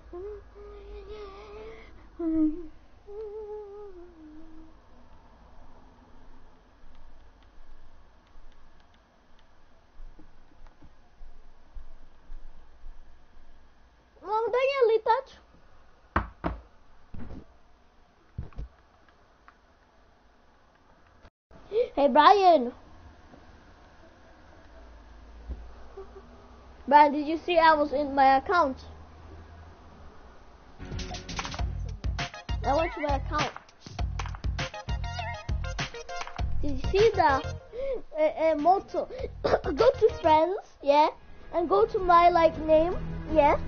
Hey, Brian. Brian, did you see I was in my account? I went to my account. Did you see the Uh, uh, motto. go to friends, yeah, and go to my like name, yeah.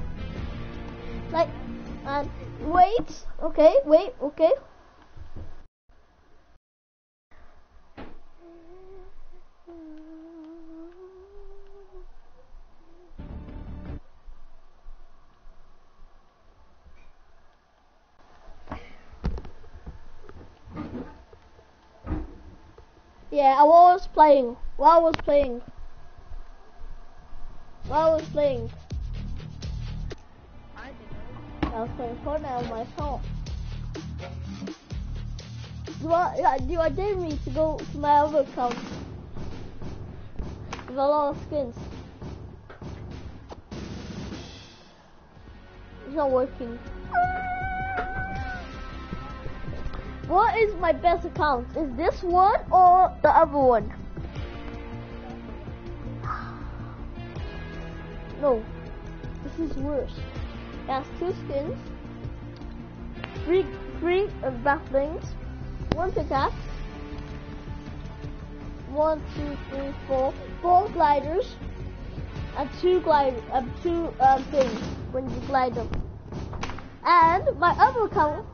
Like, and wait, okay, wait, okay. Playing. While I was playing. While I was playing. I. I was playing Fortnite on my phone. I, yeah, do I dare me to go to my other account? With a lot of skins. It's not working. What is my best account? Is this one or the other one? No, this is worse. It has two skins, three three uh, backblings, one pickaxe, one, two, three, four, four gliders, and two glide, uh, two um, things when you glide them. And my other account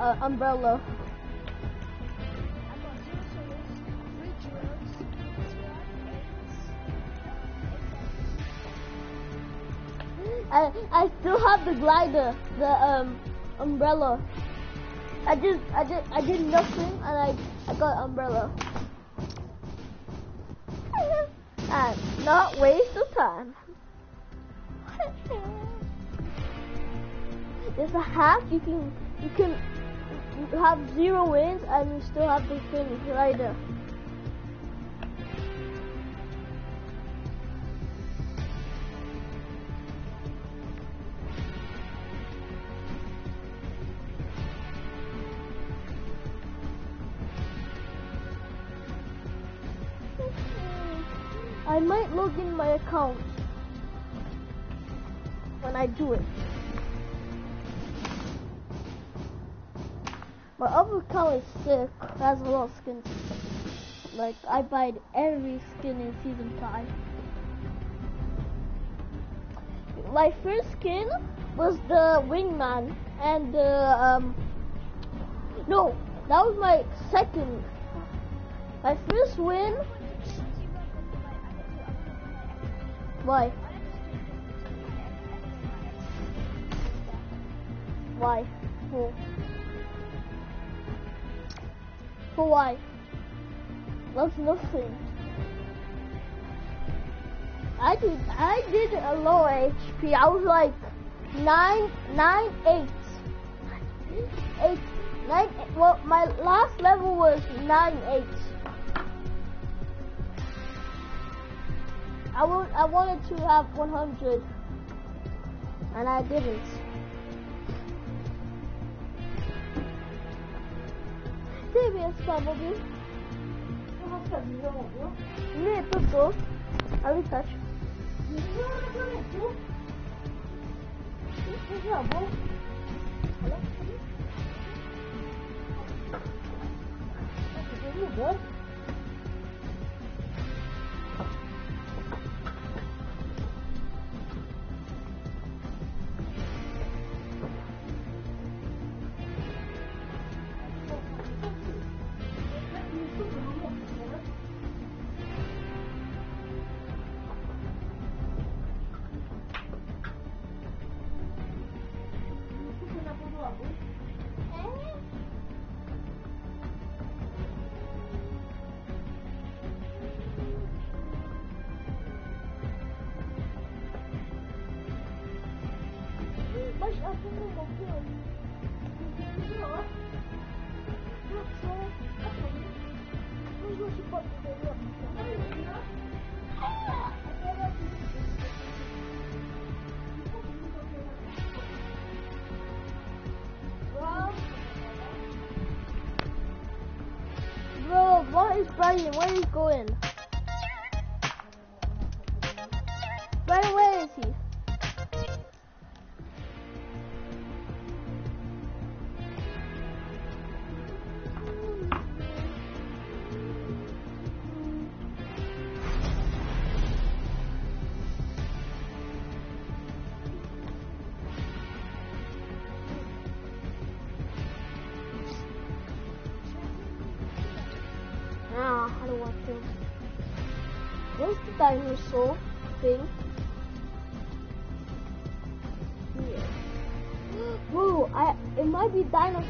uh, umbrella. I I still have the glider, the um umbrella. I just I did I did nothing and I I got umbrella. and not waste of time. There's a hack you can you can you have zero wins and you still have the thing there. I might log in my account when I do it. My other account is sick. Has a lot of skins. Like I buy every skin in season five. My first skin was the wingman and the um. No, that was my second. My first win. Why? Why? Who? For why? That's nothing. I did I did a low HP. I was like nine nine eight. Eight nine well my last level was nine eight. I I wanted to have 100 and I didn't. serious probably. Nee, tot go. I'll be touch. Hello?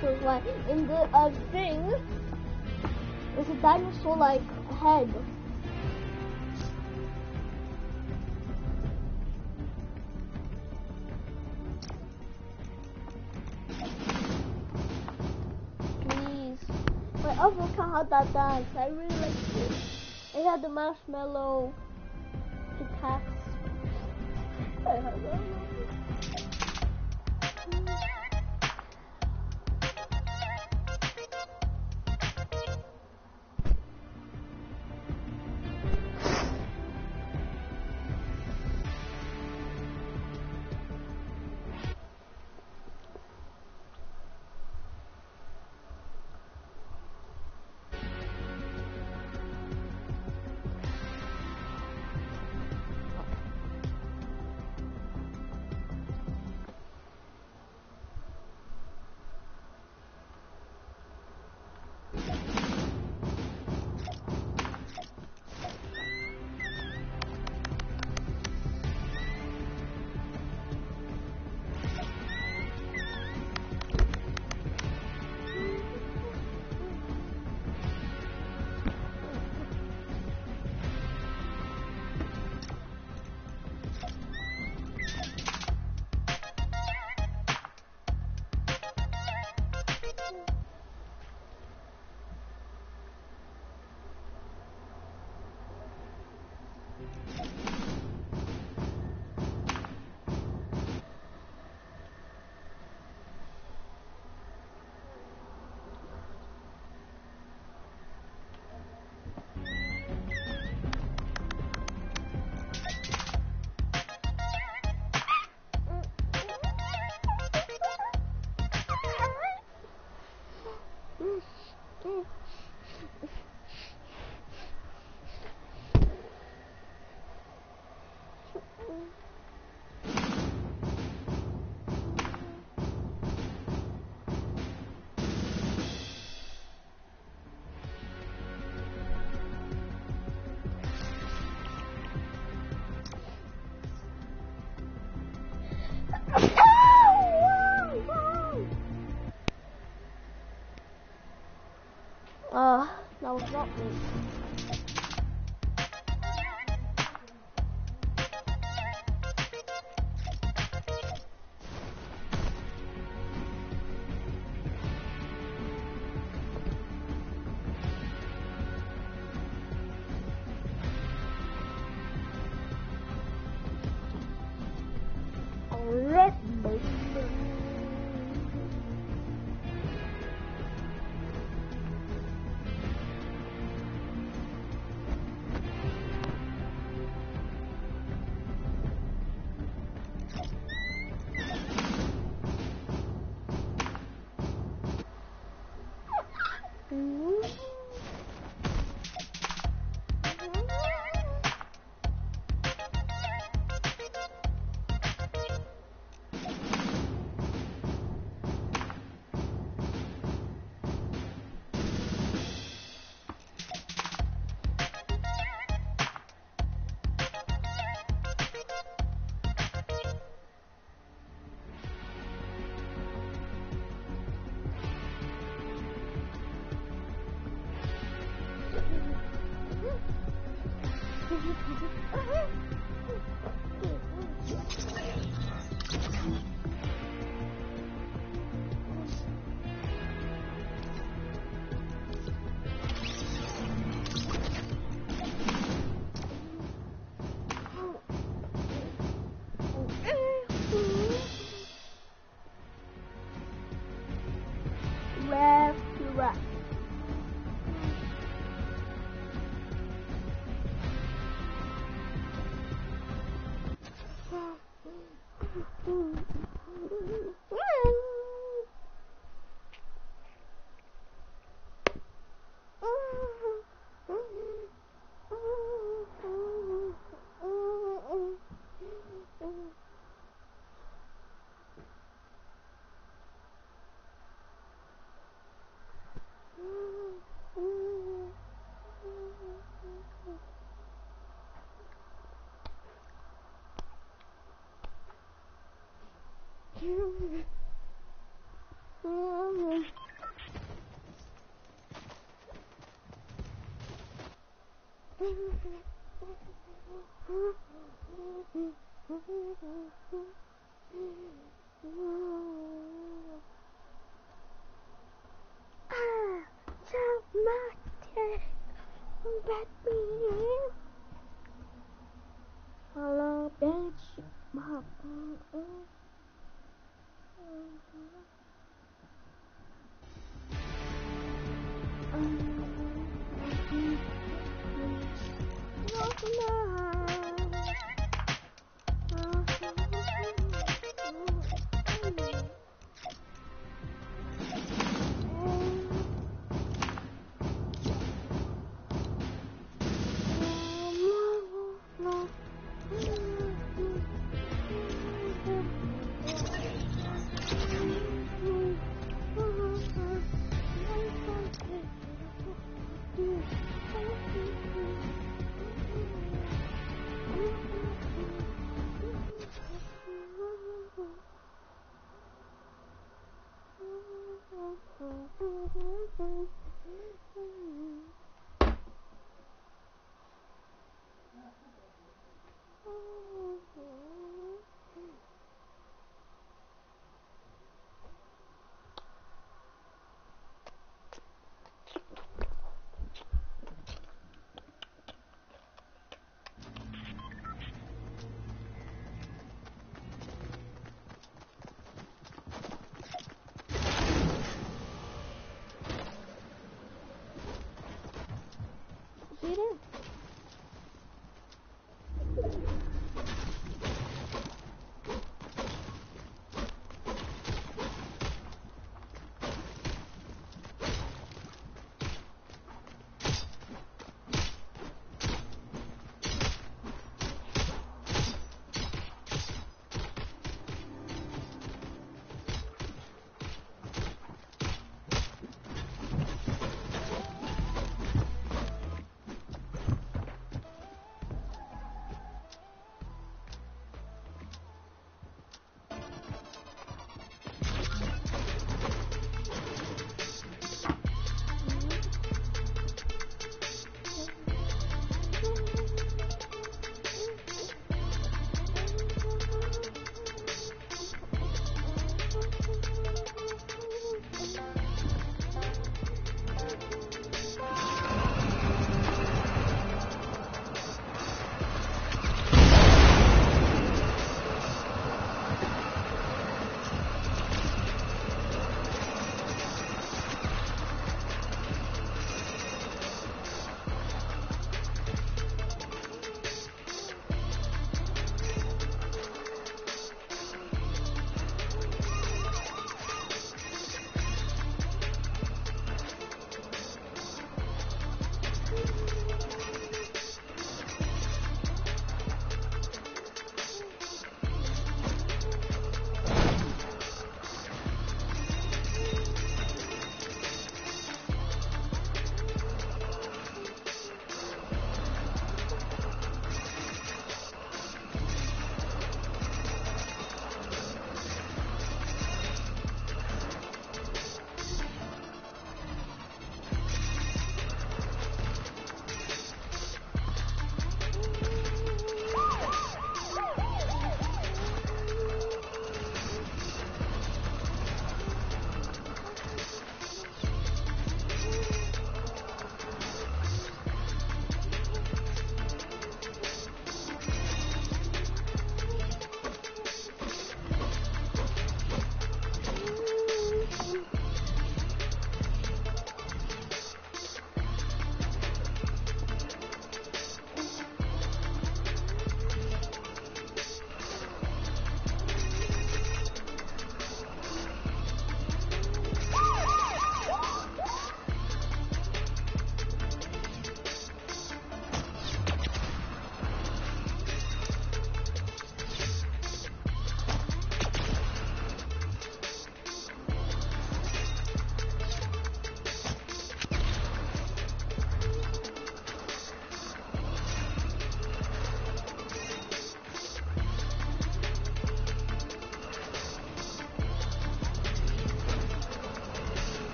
Be dinosaurs like in the uh, thing. There's a dinosaur like head. Please. Oh look at how that dance. I really like it. It had the marshmallow attacks.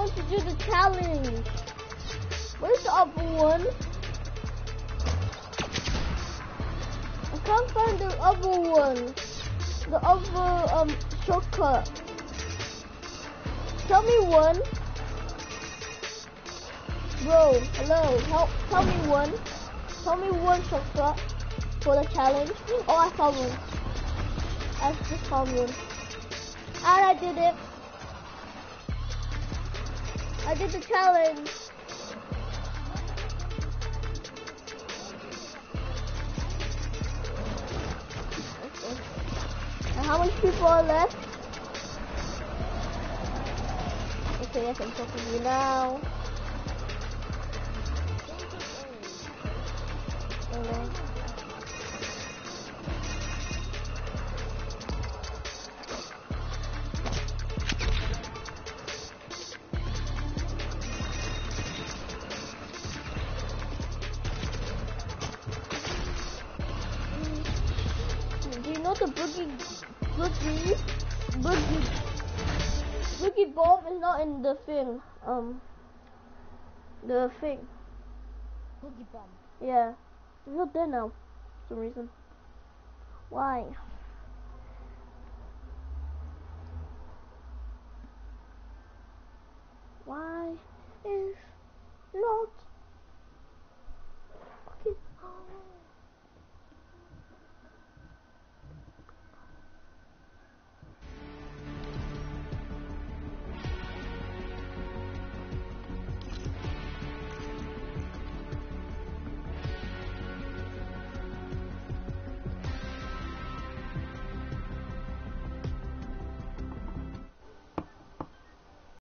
Want to do the challenge. Where's the other one? I can't find the other one. The other um shortcut. Tell me one. Bro, hello, help tell me one. Tell me one shortcut for the challenge. Oh I found one. I just found one. And I did it. Did the challenge. And how many people are left? Okay, I can talk to you now. Boogie, boogie, boogie, boogie bomb is not in the thing, um, the thing. Boogie bomb. Yeah, it's not there now, for some reason. Why?